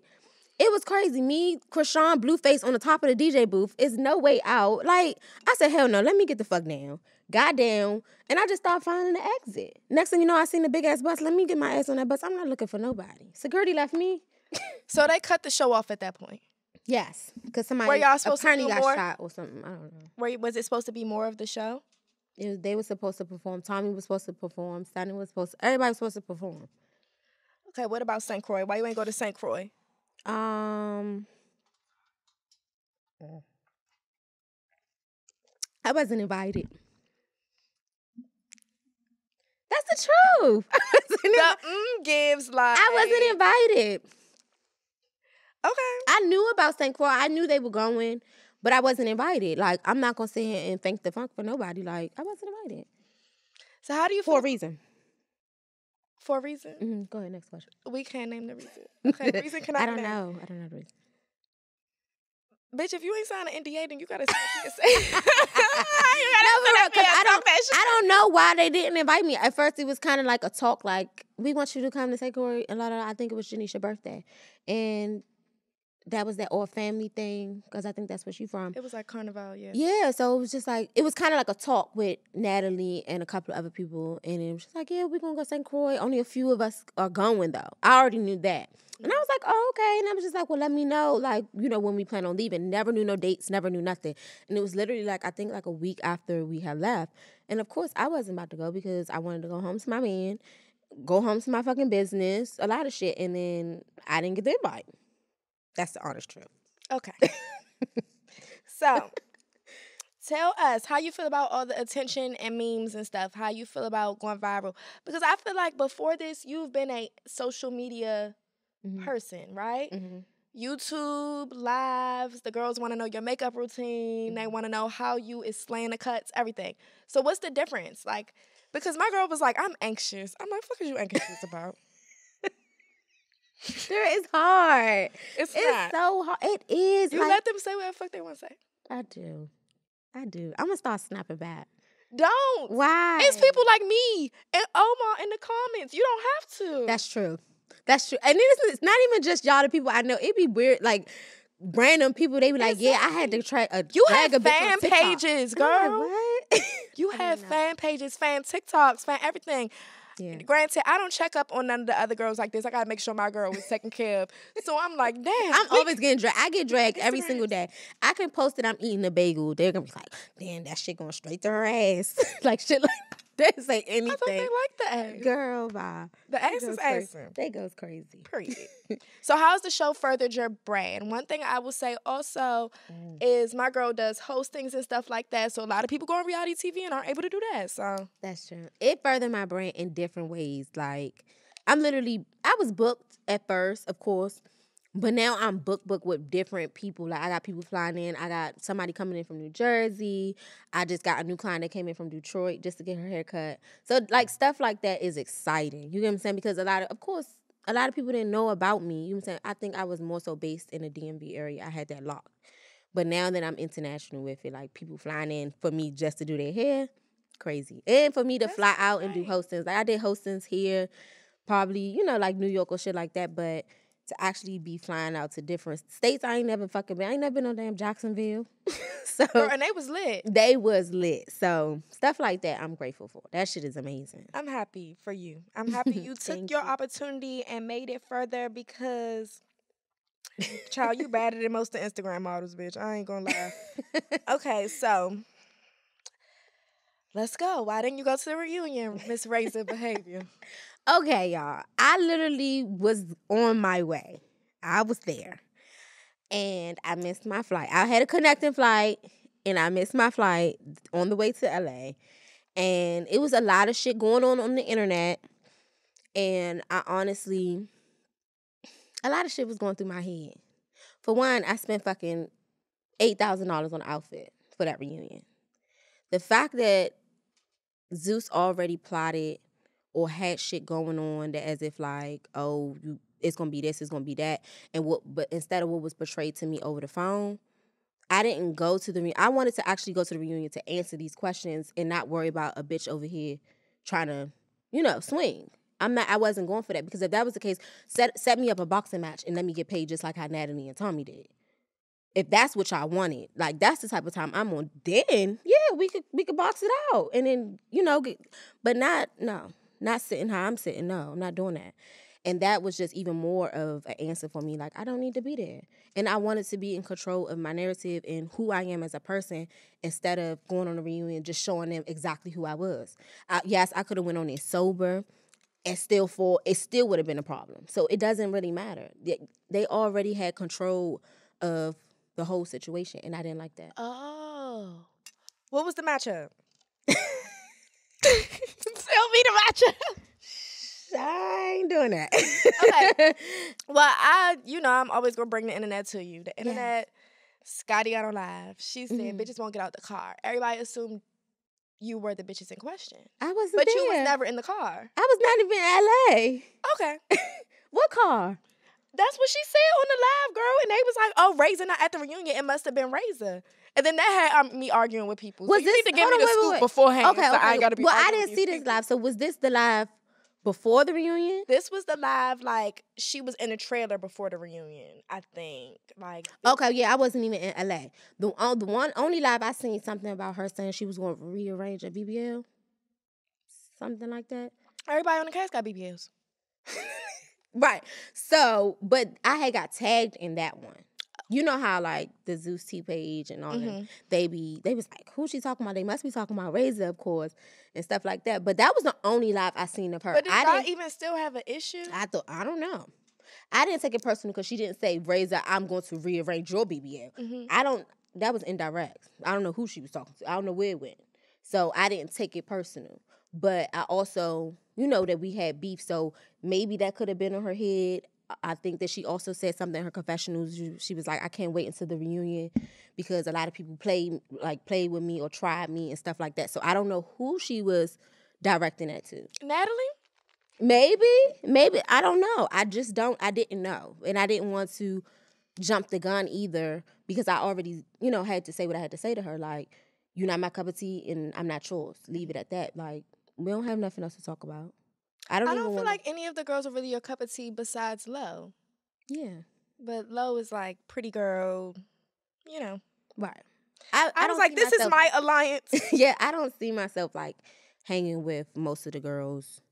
It was crazy. Me, Chrisean, Blueface on the top of the DJ booth is no way out. Like, I said, hell no, let me get the fuck down. Got down, and I just started finding the exit. Next thing you know, I seen the big ass bus. Let me get my ass on that bus. I'm not looking for nobody. Security left me. [LAUGHS] So they cut the show off at that point. Yes, because somebody Were y'all supposed to do got more? shot or something. I don't know. Where was it supposed to be more of the show? Was, they were supposed to perform. Tommie was supposed to perform. Sonny was supposed. To, everybody was supposed to perform. Okay, what about St. Croix? Why you ain't go to St. Croix? Um, I wasn't invited. That's the truth. [LAUGHS] The mm gives like I wasn't invited. Okay. I knew about St. Croix. I knew they were going, but I wasn't invited. Like I'm not gonna sit here and thank the funk for nobody. Like I wasn't invited So how do you for a reason. for a reason? hmm Go ahead, next question. We can't name the reason. [LAUGHS] Okay, the reason cannot I be don't know. I don't know the reason. Bitch, if you ain't signed an NDA, then you gotta say. [LAUGHS] [LAUGHS] you gotta No, for real, sit up 'cause here I don't, talk that shit. I don't know why they didn't invite me. At first, it was kind of like a talk, like we want you to come to St. Croix, and la la. la. I think it was Janeisha's birthday, and that was that all family thing because I think that's where she from. It was like Carnival, yeah. Yeah, so it was just like it was kind of like a talk with Natalie and a couple of other people, and it was just like, yeah, we're gonna go St. Croix. Only a few of us are going though. I already knew that, and I was like, oh okay. And I was just like, well, let me know, like you know, when we plan on leaving. Never knew no dates, never knew nothing, and it was literally like I think like a week after we had left, and of course I wasn't about to go because I wanted to go home to my man, go home to my fucking business, a lot of shit, and then I didn't get the invite. That's the honest truth. Okay. [LAUGHS] so, tell us how you feel about all the attention and memes and stuff. How you feel about going viral? Because I feel like before this, you've been a social media Mhm. person, right? Mm-hmm. YouTube lives. The girls want to know your makeup routine. They want to know how you is slaying the cuts, everything. So, what's the difference? Like, because my girl was like, "I'm anxious." I'm like, "Fuck is you anxious about?" Sure, it's hard. It's, It's not. so hard. It is. you like, let them say what the fuck they want to say. I do. I do. I'm gonna start snapping back. Don't. Why? It's people like me and Omar in the comments. You don't have to. That's true. That's true. And it's, it's not even just y'all, the people I know. It'd be weird, like random people. They be like, "Yeah, I had to try a you have a fan pages, girl. like, what? You [LAUGHS] have fan pages, fan TikToks, fan everything. Yeah. Granted, I don't check up on none of the other girls like this. I gotta make sure my girl was taken care of. So I'm like, damn. I'm we- always getting dragged. I get dragged every single day. I can post that I'm eating a bagel. They're gonna be like, "Damn, that shit going straight to her ass." [LAUGHS] like shit, like [LAUGHS] they say anything. I thought they like the ass. Girl, bye. The ass is assing. They goes crazy. Period. [LAUGHS] so how's the show furthered your brand? One thing I will say also Mm. is my girl does hostings and stuff like that. So a lot of people go on reality TV and aren't able to do that. So That's true. It furthered my brand in different ways. Like I'm literally I was booked at first, of course, But now I'm book book with different people. Like I got people flying in. I got somebody coming in from New Jersey. I just got a new client that came in from Detroit just to get her hair cut. So like stuff like that is exciting. You get what I'm saying? Because a lot of of course a lot of people didn't know about me. You know what I'm saying? I think I was more so based in the DMV area. I had that locked. But now that I'm international with it, like people flying in for me just to do their hair, crazy. And for me to That's fly out and do hostings. Like I did hostings here, probably, you know, like New York or shit like that. But to actually be flying out to different states, I ain't never fucking been. I ain't never been on damn Jacksonville. [LAUGHS] so Girl, and they was lit. they was lit. So stuff like that, I'm grateful for. That shit is amazing. I'm happy for you. I'm [LAUGHS] happy you took your you. opportunity and made it further because, [LAUGHS] child, you better than most of the Instagram models, bitch. I ain't gonna lie. okay, so let's go. Why didn't you go to the reunion, Miss Razor Behavior? Okay, y'all. I literally was on my way. I was there. And I missed my flight. I had a connecting flight and I missed my flight on the way to LA. And it was a lot of shit going on on the internet. And I honestly, a lot of shit was going through my head. For one, I spent fucking $8,000 on outfit for that reunion. The fact that Zeus already plotted or had shit going on that as if like, oh, you it's gonna be this, it's gonna be that, and what? But instead of what was portrayed to me over the phone, I didn't go to the. I wanted to actually go to the reunion to answer these questions and not worry about a bitch over here trying to, you know, swing. I'm not. I wasn't going for that because if that was the case, set set me up a boxing match and let me get paid just like how Natalie and Tommie did. If that's what y'all wanted, like that's the type of time I'm on. Then yeah, we could we could box it out and then you know, get, but not no, not sitting how I'm sitting. No, I'm not doing that. And that was just even more of an answer for me. Like, I don't need to be there. And I wanted to be in control of my narrative and who I am as a person instead of going on a reunion just showing them exactly who I was. I, yes, I could have went on there sober and still for it still would have been a problem. So it doesn't really matter. They, they already had control of the whole situation and I didn't like that. Oh. What was the matchup? [LAUGHS] Tell me the matchup. [LAUGHS] I ain't doing that. Okay. [LAUGHS] Well, I, you know, I'm always gonna bring the internet to you. The internet, Scotty got on live. She said, Mhm. "Bitches won't get out the car." Everybody assumed you were the bitches in question, I wasn't but there. you was never in the car. I was not even in LA. Okay, [LAUGHS] What car? that's what she said on the live, girl. And they was like, "Oh, Razor not at the reunion. It must have been Razor." And then that had um, me arguing with people. So Was you this- need to give me the wait, wait, scoop wait. beforehand. Okay, so okay. I gotta be. well, I didn't see this people. live. So was this the live before the reunion? This was the live, like she was in a trailer before the reunion. I think, like Okay, yeah, I wasn't even in LA. The on the one only live I seen something about her saying she was going to rearrange a BBL, something like that. everybody on the cast got BBLs. [LAUGHS] Right. So, but I had got tagged in that one. You know how like the Zeus T page and all Mm-hmm. that they be they was like, who's she talking about? They must be talking about Razor, of course, and stuff like that. But that was the only live I seen of her. But did I y'all didn't even still have an issue? I thought I don't know. I didn't take it personal because she didn't say Razor, I'm going to rearrange your BBL. Mhm. I don't. That was indirect. I don't know who she was talking to. I don't know where it went. So I didn't take it personal. But I also, you know, that we had beef. So maybe that could have been on her head. I- think that she also said something in her confessionals. She- was like, "I can't wait until the reunion because a lot of people play like played with me or tried me and stuff like that." So I don't know who she was directing that to. Natalie? Maybe, maybe I don't know. I just don't. I didn't know, and I didn't want to jump the gun either because I already, you know, had to say what I had to say to her. Like, you're not my cup of tea, and I'm not yours. Leave it at that. Like, we don't have nothing else to talk about. I don't. I don't feel wanna, like any of the girls are really your cup of tea besides Lo. Yeah. But Lo is like pretty girl, you know. Right. I, I, was don't like, this is my alliance. [LAUGHS] yeah, I don't see myself like hanging with most of the girls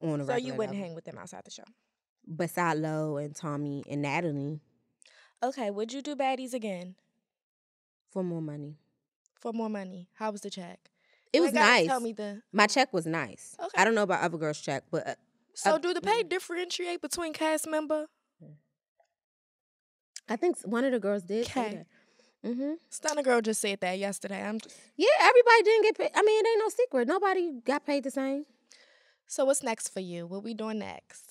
on a so you wouldn't level. hang with them outside the show. beside Lo and Tommie and Natalie Okay, would you do baddies again for more money. for more money? How was the check? It was nice. Tell me the. My check was nice. Okay. I don't know about other girls' check, but uh, So Uh, do the pay differentiate between cast member? I think one of the girls did. say Okay. that. Mm-hmm. Stunna girl just said that yesterday. I'm just, Yeah, everybody didn't get paid. I mean, it ain't no secret. Nobody got paid the same. so what's next for you? What we doing next?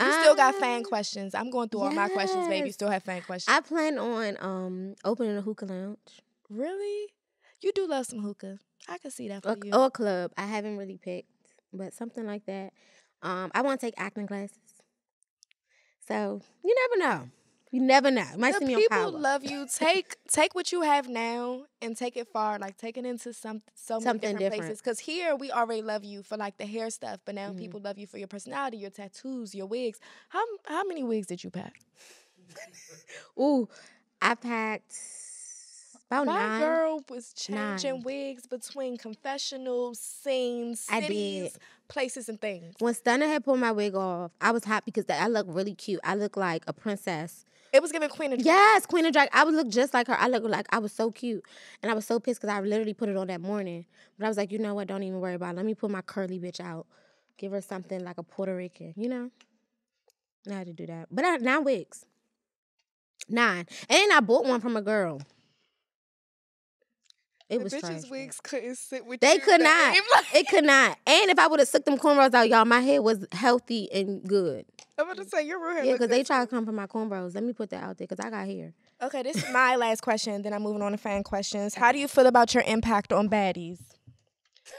You still got fan questions. I'm going through all my questions, baby. You still have fan questions. I plan on um opening a hookah lounge really? You do love some hookah. I can see that for or, you. or club. I haven't really picked, but something like that. Um, I want to take acting classes. So you never know. You never know. It might the see people love you. Take [LAUGHS] take what you have now and take it far. Like take it into some so many Something different, different. places. Because here we already love you for like the hair stuff, but now Mhm. people love you for your personality, your tattoos, your wigs. How how many wigs did you pack? [LAUGHS] Ooh, I packed about My nine. girl was changing Nine. wigs between confessional scenes, I did. cities, places, and things. When Stunna had pulled my wig off, I was hot because I look really cute. I look like a princess. It was giving Queen of Drag. Yes, Queen of Drag. I would look just like her. I look like I was so cute, and I was so pissed because I literally put it on that morning. But I was like, you know what? Don't even worry about it. Let me put my curly bitch out. Give her something like a Puerto Rican. You know. I had to do that, but I nine wigs. Nine, and I bought one from a girl. It The was bitches' wigs couldn't sit with They you, could not. [LAUGHS] It could not. And if I would have sucked them cornrows out, y'all, my hair was healthy and good. I'm about to say your real hair. Yeah, because they try to come for my cornrows. Let me put that out there because I got hair. Okay, this is my last question. Then I'm moving on to fan questions. How do you feel about your impact on baddies?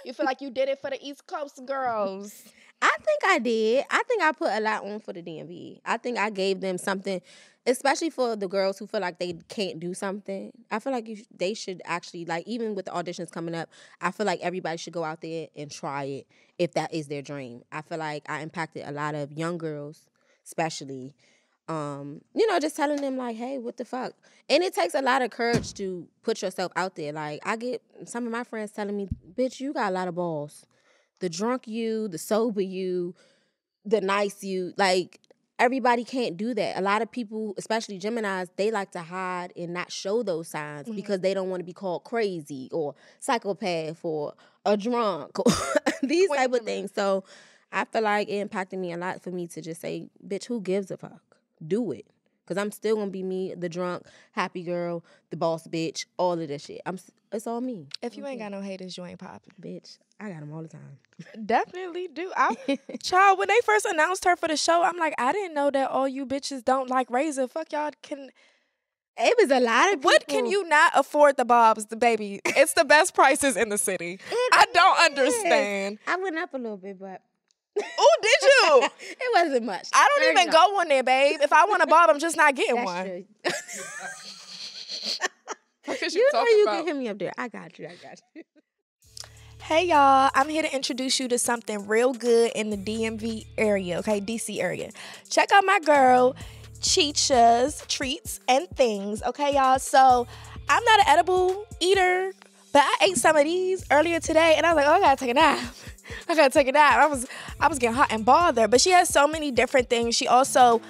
You feel like you did it for the East Coast girls. I think I did. I think I put a lot on for the DMV. I think I gave them something, especially for the girls who feel like they can't do something. I feel like you, sh- they should actually like even with the auditions coming up. I feel like everybody should go out there and try it if that is their dream. I feel like I impacted a lot of young girls, especially. Um, you know, just telling them like, hey, what the fuck? And it takes a lot of courage to put yourself out there. Like I get some of my friends telling me, bitch, you got a lot of balls the drunk you, the sober you, the nice you. Like everybody can't do that. A lot of people, especially Geminis, they like to hide and not show those signs Mhm. because they don't want to be called crazy or psychopath or a drunk or [LAUGHS] these type of things. So I feel like it impacted me a lot for me to just say, bitch, who gives a fuck? Do it. Cause I'm still gonna be me, the drunk, happy girl, the boss bitch, all of this shit. I'm it's all me. If you ain't got no haters, you ain't popping. Bitch, I got them all the time. [LAUGHS] Definitely do. I, [LAUGHS] child, when they first announced her for the show, I'm like, I didn't know that all you bitches don't like Razor. Fuck y'all can. It was a lot of people. What can you not afford the bobs, the baby? It's the best prices in the city. I don't understand. I went up a little bit, but Oh, did you? [LAUGHS] it wasn't much. I don't Very even low. go on there, babe. If I want a bob, I'm just not getting That's one. true. [LAUGHS] What is you know you about? can hit me up there. I got you. I got you. Hey y'all, I'm here to introduce you to something real good in the DMV area, okay, DC area. Check out my girl Chicha's Treats and Things, okay, y'all. So I'm not an edible eater, but I ate some of these earlier today, and I was like, oh, I gotta take a nap. [LAUGHS] I gotta take a nap. I was I was getting hot and bothered, but she has so many different things. She also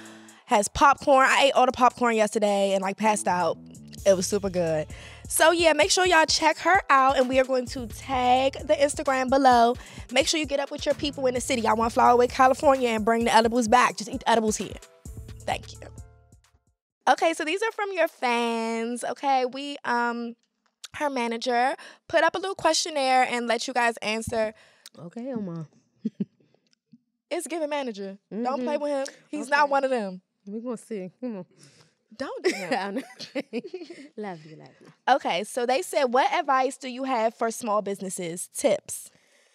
has popcorn. I ate all the popcorn yesterday and like passed out. It was super good. So yeah, make sure y'all check her out, and we are going to tag the Instagram below. Make sure you get up with your people in the city. I want away California and bring the edibles back. Just eat the edibles here. Thank you. Okay, so these are from your fans. Okay, we um her manager put up a little questionnaire and let you guys answer. Okay, Oma. It's giving manager. Don't Mhm. play with him. He's not one of them. We're gonna see. Come on. Don't do that. [LAUGHS] love you, love you. okay, so they said, what advice do you have for small businesses? Tips.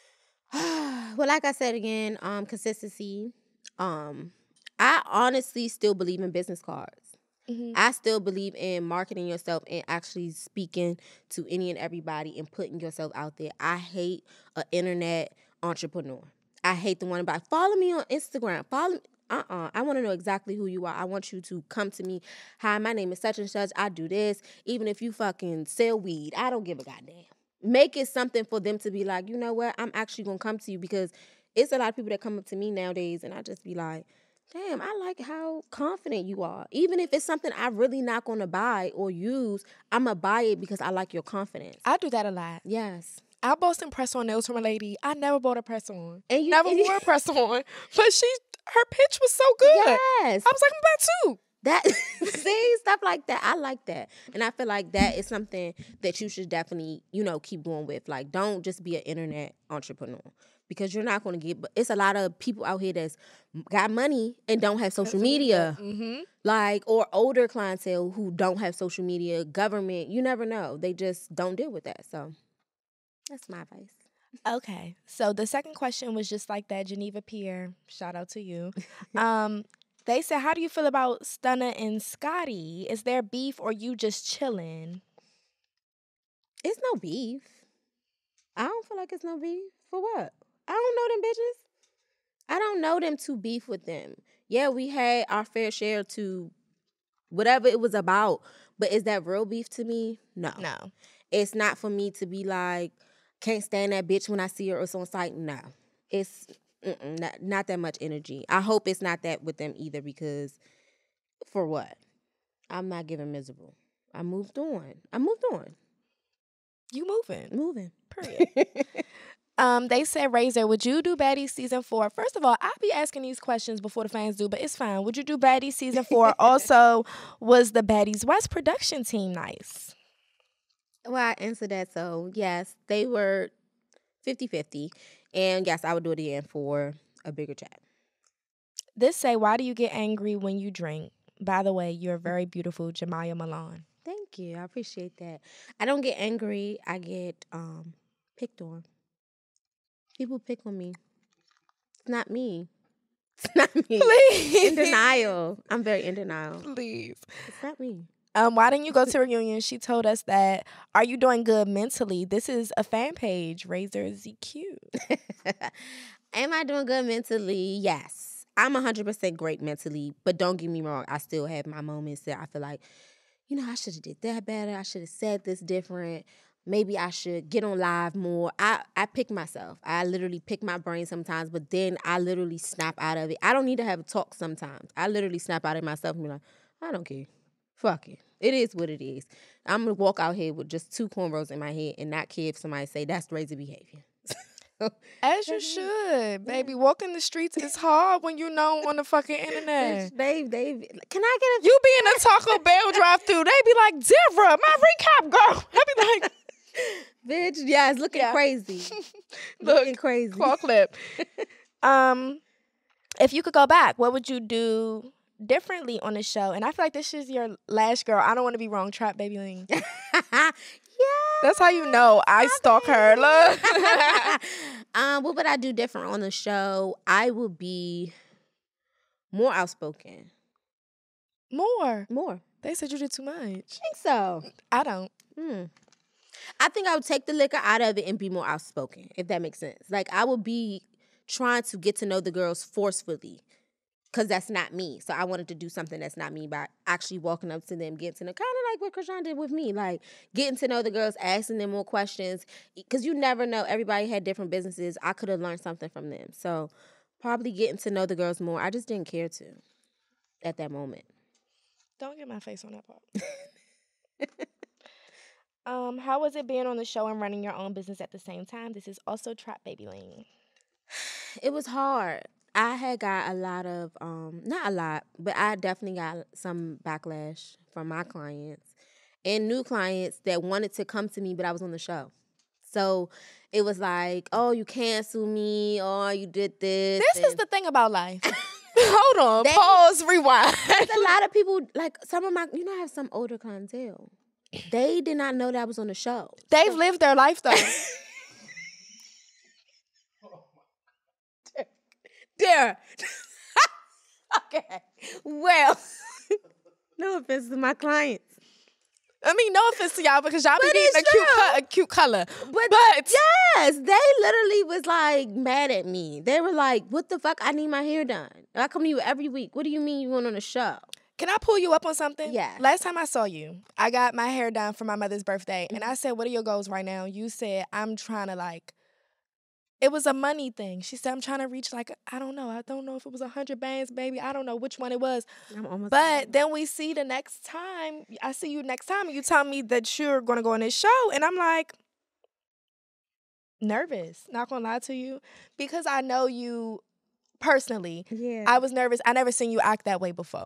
[SIGHS] well, like I said again, um, consistency. Um, I honestly still believe in business cards. Mhm. I still believe in marketing yourself and actually speaking to any and everybody and putting yourself out there. I hate an internet entrepreneur. I hate the one about follow me on Instagram. Follow me. Uh-uh. I want to know exactly who you are. I want you to come to me. Hi, my name is such and such. I do this. Even if you fucking sell weed, I don't give a goddamn. Make it something for them to be like, you know what? I'm actually gonna come to you because it's a lot of people that come up to me nowadays and I just be like, damn, I like how confident you are. Even if it's something I'm really not gonna buy or use, I'm gonna buy it because I like your confidence. I do that a lot. Yes. I bought some press on nails from a lady. I never bought a press on. And you never wore a [LAUGHS] press on. But she her pitch was so good. Yes. I was like, I'm about to. That [LAUGHS] see stuff like that. I like that, and I feel like that is something that you should definitely, you know, keep going with. Like, don't just be an internet entrepreneur. Because you're not going to get. But it's a lot of people out here that's got money and don't have social media, Mm-hmm. like or older clientele who don't have social media. Government, you never know. They just don't deal with that. So that's my advice. Okay. So the second question was just like that. Geneva Pierre, shout out to you. [LAUGHS] um, they said, How do you feel about Stunna and Scotty? Is there beef or you just chilling? It's no beef. I don't feel like it's no beef. For what? I don't know them bitches. I don't know them to beef with them. Yeah, we had our fair share to whatever it was about. But is that real beef to me? No. No. It's not for me to be like, can't stand that bitch when I see her or on site. No. It's not, not that much energy. I hope it's not that with them either because for what? I'm not giving miserable. I moved on. I moved on. You moving. Moving. Period. [LAUGHS] Um, they said, Razor, would you do Baddies season four? First of all, I'll be asking these questions before the fans do, but it's fine. Would you do Baddies season four? [LAUGHS] also, was the Baddies West production team nice? Well, I answered that. So, yes, they were 50 50. And yes, I would do it again for a bigger chat. This say, why do you get angry when you drink? By the way, you're very beautiful, Jemiah Milan. Thank you. I appreciate that. I don't get angry. I get um picked on. People pick on me. It's not me. [LAUGHS] It's not me. Please. In denial. I'm very in denial. Please. It's not me. Um, why didn't you go to reunion? She told us that. Are you doing good mentally? This is a fan page, Razor ZQ. [LAUGHS] Am I doing good mentally? Yes. I'm 100% great mentally, but don't get me wrong. I still have my moments that I feel like, you know, I should have did that better. I should have said this different. Maybe I should get on live more. I, I pick myself. I literally pick my brain sometimes, but then I literally snap out of it. I don't need to have a talk sometimes. I literally snap out of myself and be like, I don't care. Fuck it. It is what it is. I'm gonna walk out here with just two cornrows in my head and not care if somebody say that's crazy behavior. [LAUGHS] As you should, baby. Walking the streets is hard when you know on the fucking internet. They they can I get a You be in a Taco Bell drive through, they be like, Deborah, my recap girl. [LAUGHS] I be like, [LAUGHS] bitch? Yeah, it's looking Yeah. crazy. [LAUGHS] Look, looking crazy. claw clip. [LAUGHS] um, if you could go back, what would you do differently on the show? And I feel like this is your last girl. I don't want to be wrong. Trap baby Ling. yeah. That's how you know I stalk her. Look. um, what would I do different on the show? I would be more outspoken. More. More. They said you did too much. I think so. I don't. Hmm. I think I would take the liquor out of it and be more outspoken, if that makes sense. Like I would be trying to get to know the girls forcefully. Cause that's not me. So I wanted to do something that's not me by actually walking up to them, getting to know kind of like what Chrisean did with me. Like getting to know the girls, asking them more questions. Cause you never know. Everybody had different businesses. I could have learned something from them. So probably getting to know the girls more. I just didn't care to at that moment. Don't get my face on that part. [LAUGHS] um, how was it being on the show and running your own business at the same time? This is also Trap Baby Lane. [SIGHS] it was hard. I had got a lot of um not a lot, but I definitely got some backlash from my clients and new clients that wanted to come to me, but I was on the show. So it was like, oh, you cancel me, or you did this. This is the thing about life. [LAUGHS] [LAUGHS] Hold on. Pause. Rewind. There's a lot of people like some of my you know I have some older clientele. They did not know that I was on the show. They've lived their life though. [LAUGHS] There. [LAUGHS] okay. Well, [LAUGHS] no offense to my clients. I mean, no offense to y'all because y'all be But getting a cute, cut, a cute color. But, But- yes, they literally was like mad at me. They were like, "What the fuck? I need my hair done. I come to you every week. What do you mean you went on a show?" Can I pull you up on something? Yeah. Last time I saw you, I got my hair done for my mother's birthday, and Mm-hmm. I said, "What are your goals right now?" You said, "I'm trying to like." It was a money thing. She said, "I'm trying to reach like I don't know. I don't know if it was a hundred bands, baby. I don't know which one it was." I'm almost. But then we see the next time. I see you next time, and you tell me that you're gonna go on this show, and I'm like nervous. Not gonna lie to you, because I know you personally. yeah, I was nervous. I never seen you act that way before,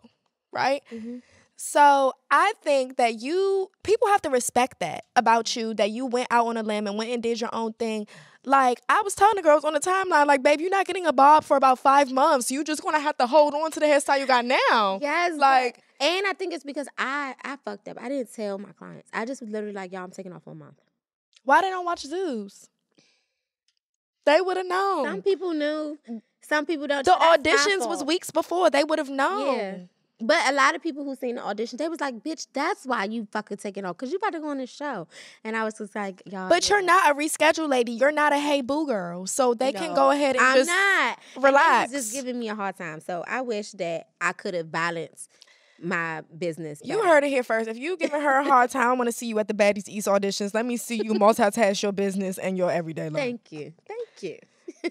right? Mhm. So I think that you people have to respect that about you that you went out on a limb and went and did your own thing. Like I was telling the girls on the timeline, like, babe, you're not getting a bob for about five months. You just gonna have to hold on to the hairstyle you got now. Yes, like, and I think it's because I I fucked up. I didn't tell my clients. I just was literally like, y'all, I'm taking off a month. Why they don't watch Zeus? They would have known. Some people knew. Some people don't. The auditions was weeks before. They would have known. Yeah. But a lot of people who seen the audition, they was like, "Bitch, that's why you fucking taking off, cause you about to go on the show." And I was just like, "Y'all." But you're not a reschedule lady. You're not a hey boo girl, so they no, can go ahead and I'm just not relax. just giving me a hard time. So I wish that I could have balanced my business. Better. You heard it here first. If you giving her a hard time, I want to see you at the Baddies East auditions. Let me see you multitask your business and your everyday life. Thank you. Thank you. [LAUGHS]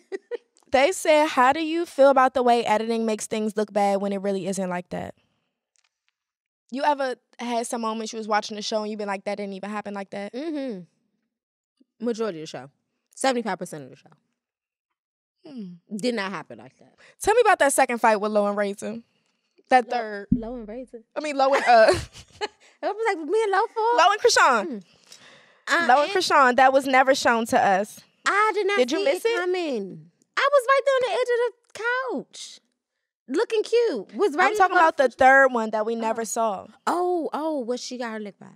they said, "How do you feel about the way editing makes things look bad when it really isn't like that?" You ever had some moments you was watching the show and you been like, that didn't even happen like that? Mm-hmm. Majority of the show. 75% of the show. Hmm. Did not happen like that. Tell me about that second fight with Lo and Raisin. That low, third. Lo and Raisin. I mean, Lo and, uh. [LAUGHS] [LAUGHS] it was like me and Lo for. Lo and Chrisean. Mm. Uh, Lo and Chrisean. That was never shown to us. I did not did you miss it, it coming. I was right there on the edge of the couch looking cute. Was right. I'm talking about the third one that we never oh. saw. Oh, oh, what she got her lip by?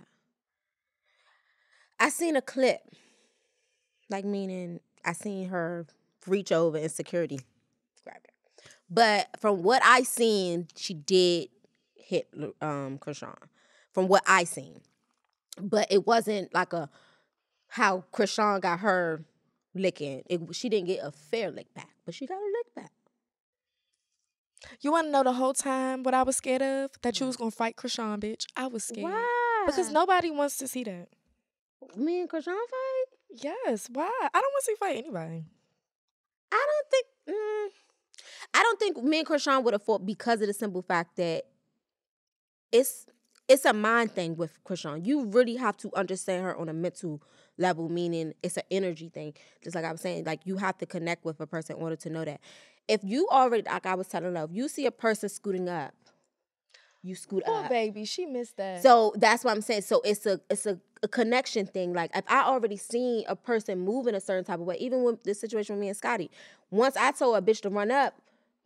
I seen a clip, like meaning I seen her reach over and security grab her. But from what I seen, she did hit um Chrisean. From what I seen, but it wasn't like a how Chrisean got her licking. It, she didn't get a fair lick back, but she got a lick back. You want to know the whole time what I was scared of? That you was gonna fight Chrisean, bitch. I was scared. Why? Because nobody wants to see that. Me and Chrisean fight? Yes. Why? I don't want to see fight anybody. I don't think. Mm, I don't think me and Chrisean would have fought because of the simple fact that it's it's a mind thing with Chrisean. You really have to understand her on a mental level, meaning it's an energy thing. Just like I was saying, like you have to connect with a person in order to know that if you already like I was telling love, you see a person scooting up, you scoot Poor up. baby, she missed that. So that's what I'm saying. So it's a it's a, a connection thing. Like if I already seen a person move in a certain type of way, even with this situation with me and Scotty, once I told a bitch to run up,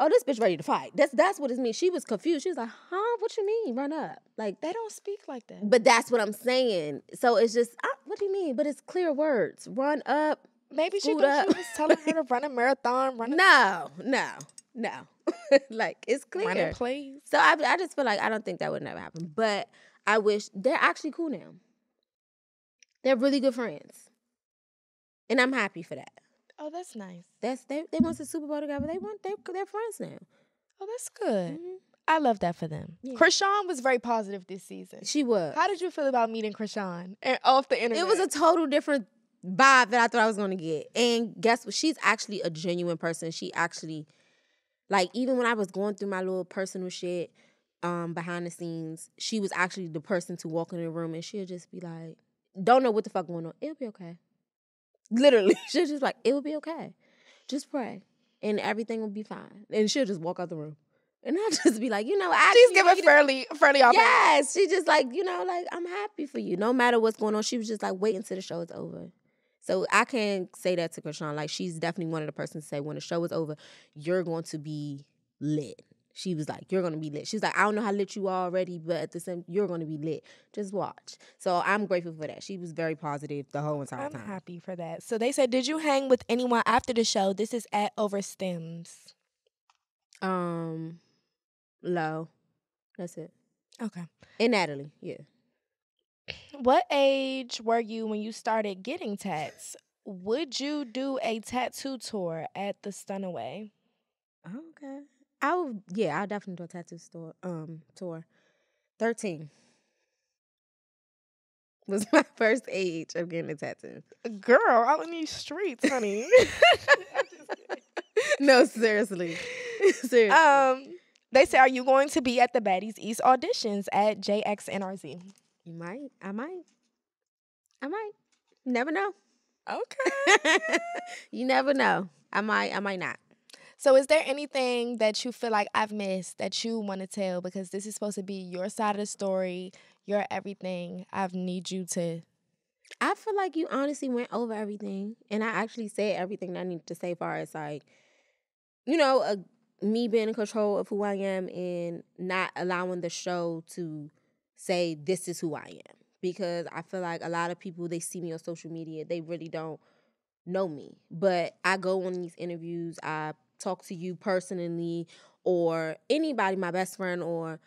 oh, this bitch ready to fight. That's that's what it means. She was confused. She was like, huh? What you mean? Run up? Like they don't speak like that. But that's what I'm saying. So it's just, uh, what do you mean? But it's clear words. Run up, Maybe she, thought she was telling her to run a marathon. [LAUGHS] Run a no, no, no. [LAUGHS] like it's clear. Run please. So I, I just feel like I don't think that would never happen. But I wish they're actually cool now. They're really good friends, and I'm happy for that. Oh, that's nice. That's they. They won the Super Bowl together. They want. They they're friends now. Oh, that's good. Mm-hmm. I love that for them. Yeah. Chrisean was very positive this season. She was. How did you feel about meeting Chrisean and off the internet? It was a total different vibe that I thought I was gonna get. And guess what? She's actually a genuine person. She actually, like, even when I was going through my little personal shit um, behind the scenes, she was actually the person to walk in the room and she'll just be like, "Don't know what the fuck going on. It'll be okay." Literally, [LAUGHS] she's just like, "It will be okay. Just pray, and everything will be fine." And she'll just walk out the room. And I'll [LAUGHS] just be like, you know, I she's giving fairly, fairly off. Yes, she just like, you know, like I'm happy for you. No matter what's going on, she was just like, wait until the show is over. So I can't say that to Chrisean. Like she's definitely one of the persons to say when the show is over, you're going to be lit. She was like, You're gonna be lit. She's like, I don't know how lit you are already, but at the same you're gonna be lit. Just watch. So I'm grateful for that. She was very positive the whole entire I'm time. I'm happy for that. So they said, Did you hang with anyone after the show? This is at Over Stems. Um low. That's it. Okay. And Natalie, yeah. [CLEARS THROAT] What age were you when you started getting tats? Would you do a tattoo tour at the Stunaway? Okay. I'll yeah, I'll definitely do a tattoo store um tour. Thirteen was [LAUGHS] my first age of getting a tattoo. Girl, out in these streets, honey. [LAUGHS] no, seriously. [LAUGHS] seriously. Um, they say, are you going to be at the Baddies East auditions at JXNRZ? You might. I might. I might. Never know. Okay. you never know. I might. I might not. So, is there anything that you feel like I've missed that you want to tell? Because this is supposed to be your side of the story, your everything. I need you to. I feel like you honestly went over everything, and I actually said everything I needed to say. Far as like, you know, uh, me being in control of who I am and not allowing the show to say this is who I am, because I feel like a lot of people they see me on social media, they really don't know me, but I go on these interviews, I talk to you personally or anybody, my best friend or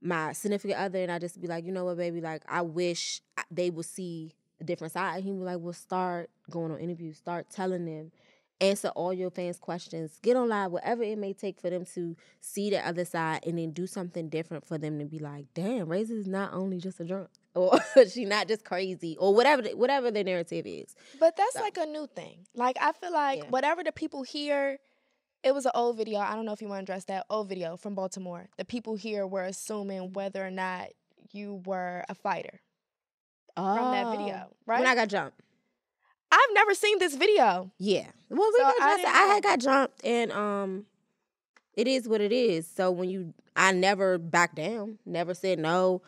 my significant other, and I just be like, you know what, baby, like I wish they would see a different side. He be like, well, start going on interviews, start telling them, answer all your fans' questions, get on live, whatever it may take for them to see the other side, and then do something different for them to be like, damn, Razor is not only just a drunk. Or [LAUGHS] she not just crazy, or whatever, the, whatever the narrative is. But that's so. like a new thing. Like I feel like yeah. whatever the people hear, it was an old video. I don't know if you want to address that old video from Baltimore. The people here were assuming whether or not you were a fighter oh, from that video, oh, right? When I got jumped. I've never seen this video. Yeah. Well, we so I, I had got jumped, and um, it is what it is. So when you, I never backed down. Never said no.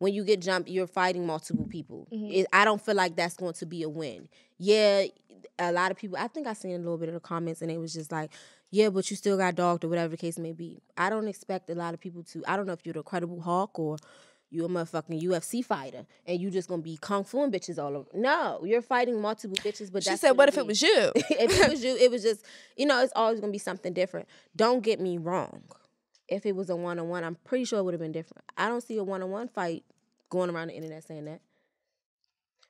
When you get jumped, you're fighting multiple people. Mm-hmm. It, I don't feel like that's going to be a win. Yeah, a lot of people. I think I seen a little bit of the comments, and it was just like, yeah, but you still got dogged or whatever the case may be. I don't expect a lot of people to. I don't know if you're the Credible hawk or you're a motherfucking UFC fighter and you just gonna be kung fu bitches all over. No, you're fighting multiple bitches. But she said, "What if it was you? [LAUGHS] if it was you, it was just you know, it's always gonna be something different. Don't get me wrong. If it was a one on one, I'm pretty sure it would have been different. I don't see a one on one fight going around the internet saying that.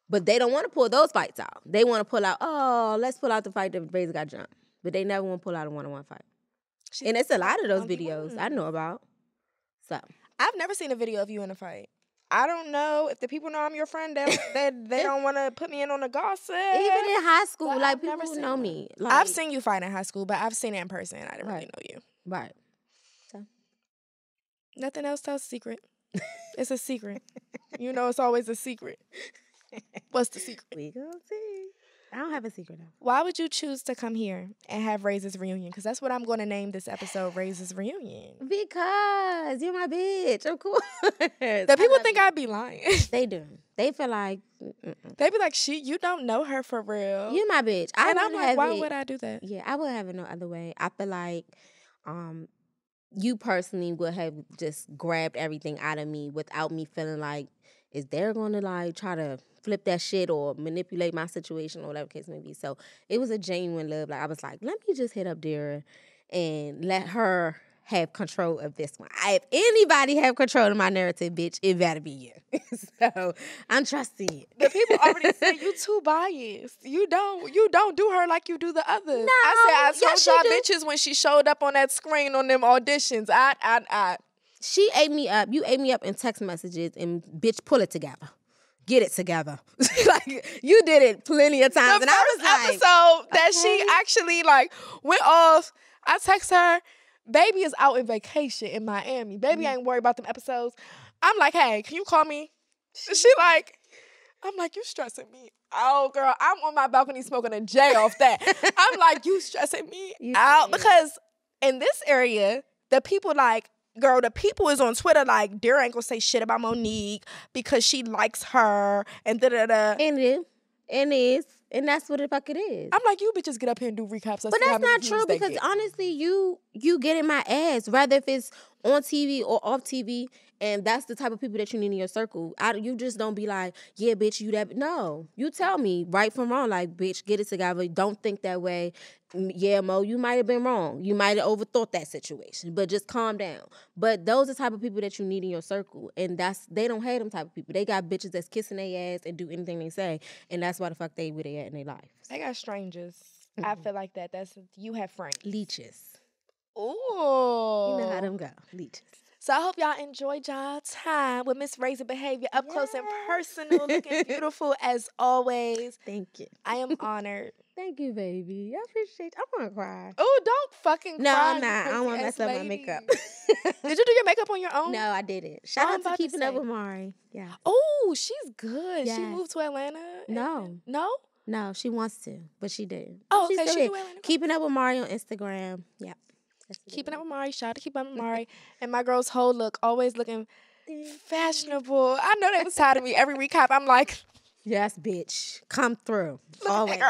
But they don't want to pull those fights out. They want to pull out, oh, let's pull out the fight that Razor got jumped but they never want to pull out a one on one fight. She and it's a lot of those videos I know about. So I've never seen a video of you in a fight. I don't know if the people know I'm your friend. They they, [LAUGHS] they don't want to put me in on the gossip. Even in high school, like I've people know me. Like, I've seen you fight in high school, but I've seen it in person. I didn't right. really know you. Right. Nothing else tells secret. [LAUGHS] it's a secret. you know, it's always a secret. What's the secret? We gonna see. I don't have a secret. now. Why would you choose to come here and have Razor's reunion? Because that's what I'm going to name this episode, Razor's reunion. Because you're my bitch, of course. The people think you. I'd be lying. [LAUGHS] they do. They feel like mm-mm. they be like, "She, you don't know her for real." You're my bitch. I and I'm like, why it. would I do that? Yeah, I would have it no other way. I feel like, um, you personally would have just grabbed everything out of me without me feeling like, is they're going to like try to flip that shit or manipulate my situation or whatever case may be. So it was a genuine love. Like I was like, let me just hit up Dira and let her have control of this one. I, if anybody have control of my narrative, bitch, it better be you. [LAUGHS] so I'm trusting you. The people already say you [LAUGHS] too biased. You don't you don't do her like you do the others. No, I said I told y'all bitches when she showed up on that screen on them auditions. I I I she ate me up. You ate me up in text messages and bitch pull it together get it together. [LAUGHS] like you did it plenty of times. The and I was like, episode that okay. she actually like went off. I text her, baby is out in vacation in Miami. Baby mm-hmm. ain't worried about them episodes. I'm like, hey, can you call me? She like, I'm like, you stressing me. Oh girl, I'm on my balcony smoking a J off that. I'm [LAUGHS] like, you stressing me you out because in this area, the people like girl, the people is on Twitter like, Dira ain't gonna say shit about Monique because she likes her and da da da. And it, and it is. And that's what the fuck it is. I'm like, you bitches get up here and do recaps. But that's not true because honestly, you you get in my ass, rather if it's on TV or off TV, and that's the type of people that you need in your circle. I, you just don't be like, yeah, bitch, you that. No, you tell me right from wrong. Like, bitch, get it together. Don't think that way. Yeah, Mo, you might have been wrong. You might have overthought that situation, but just calm down. But those are the type of people that you need in your circle, and that's they don't hate them type of people. They got bitches that's kissing their ass and do anything they say, and that's why the fuck they with they at in their life. They got strangers. Mm-hmm. I feel like that. That's you have friends. Leeches. Ooh. You know how them go. Leeches. So I hope y'all enjoyed y'all time with Miss Razor Behavior up yeah. close and personal, looking [LAUGHS] beautiful as always. Thank you. I am [LAUGHS] honored. Thank you, baby. I appreciate. I want to cry. Oh, don't fucking no, cry. No, I'm not. I don't want to mess up my makeup. Did you do your makeup on your [LAUGHS] own? No, I didn't. Shout oh, out to keeping to up with Mari. Yeah. Oh, she's good. Yes. She moved to Atlanta. No. No. No, she wants to, but she didn't. Oh, she's okay. She Atlanta. Keeping up with Mari on Instagram. Yeah. Keeping up with Mari. Shout out to Keep Up with [LAUGHS] Mari. and my girl's whole look, always looking mm. fashionable. I know they was tired of me every recap. I'm like, yes, bitch, come through. [LAUGHS] Always.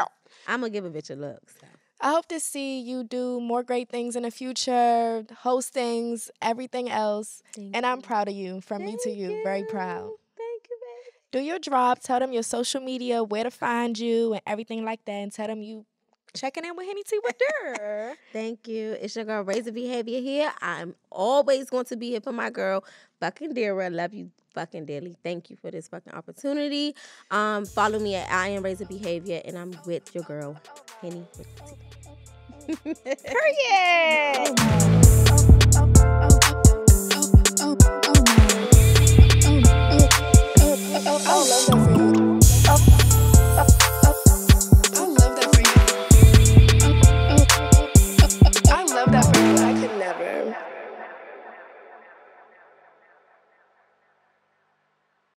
I'm gonna give a bitch a look. So. I hope to see you do more great things in the future, host things, everything else. Thank and you. I'm proud of you. From Thank me to you, you, very proud. Thank you, baby. Do your drop. Tell them your social media, where to find you, and everything like that. And tell them you checking in with Henny Tea with her. Thank you. It's your girl Razor Behavior here. I'm always going to be here for my girl, fucking Dira. Love you fucking dearly. Thank you for this fucking opportunity. Um, follow me at I am Razor Behavior, and I'm with your girl, Henny Period. Oh,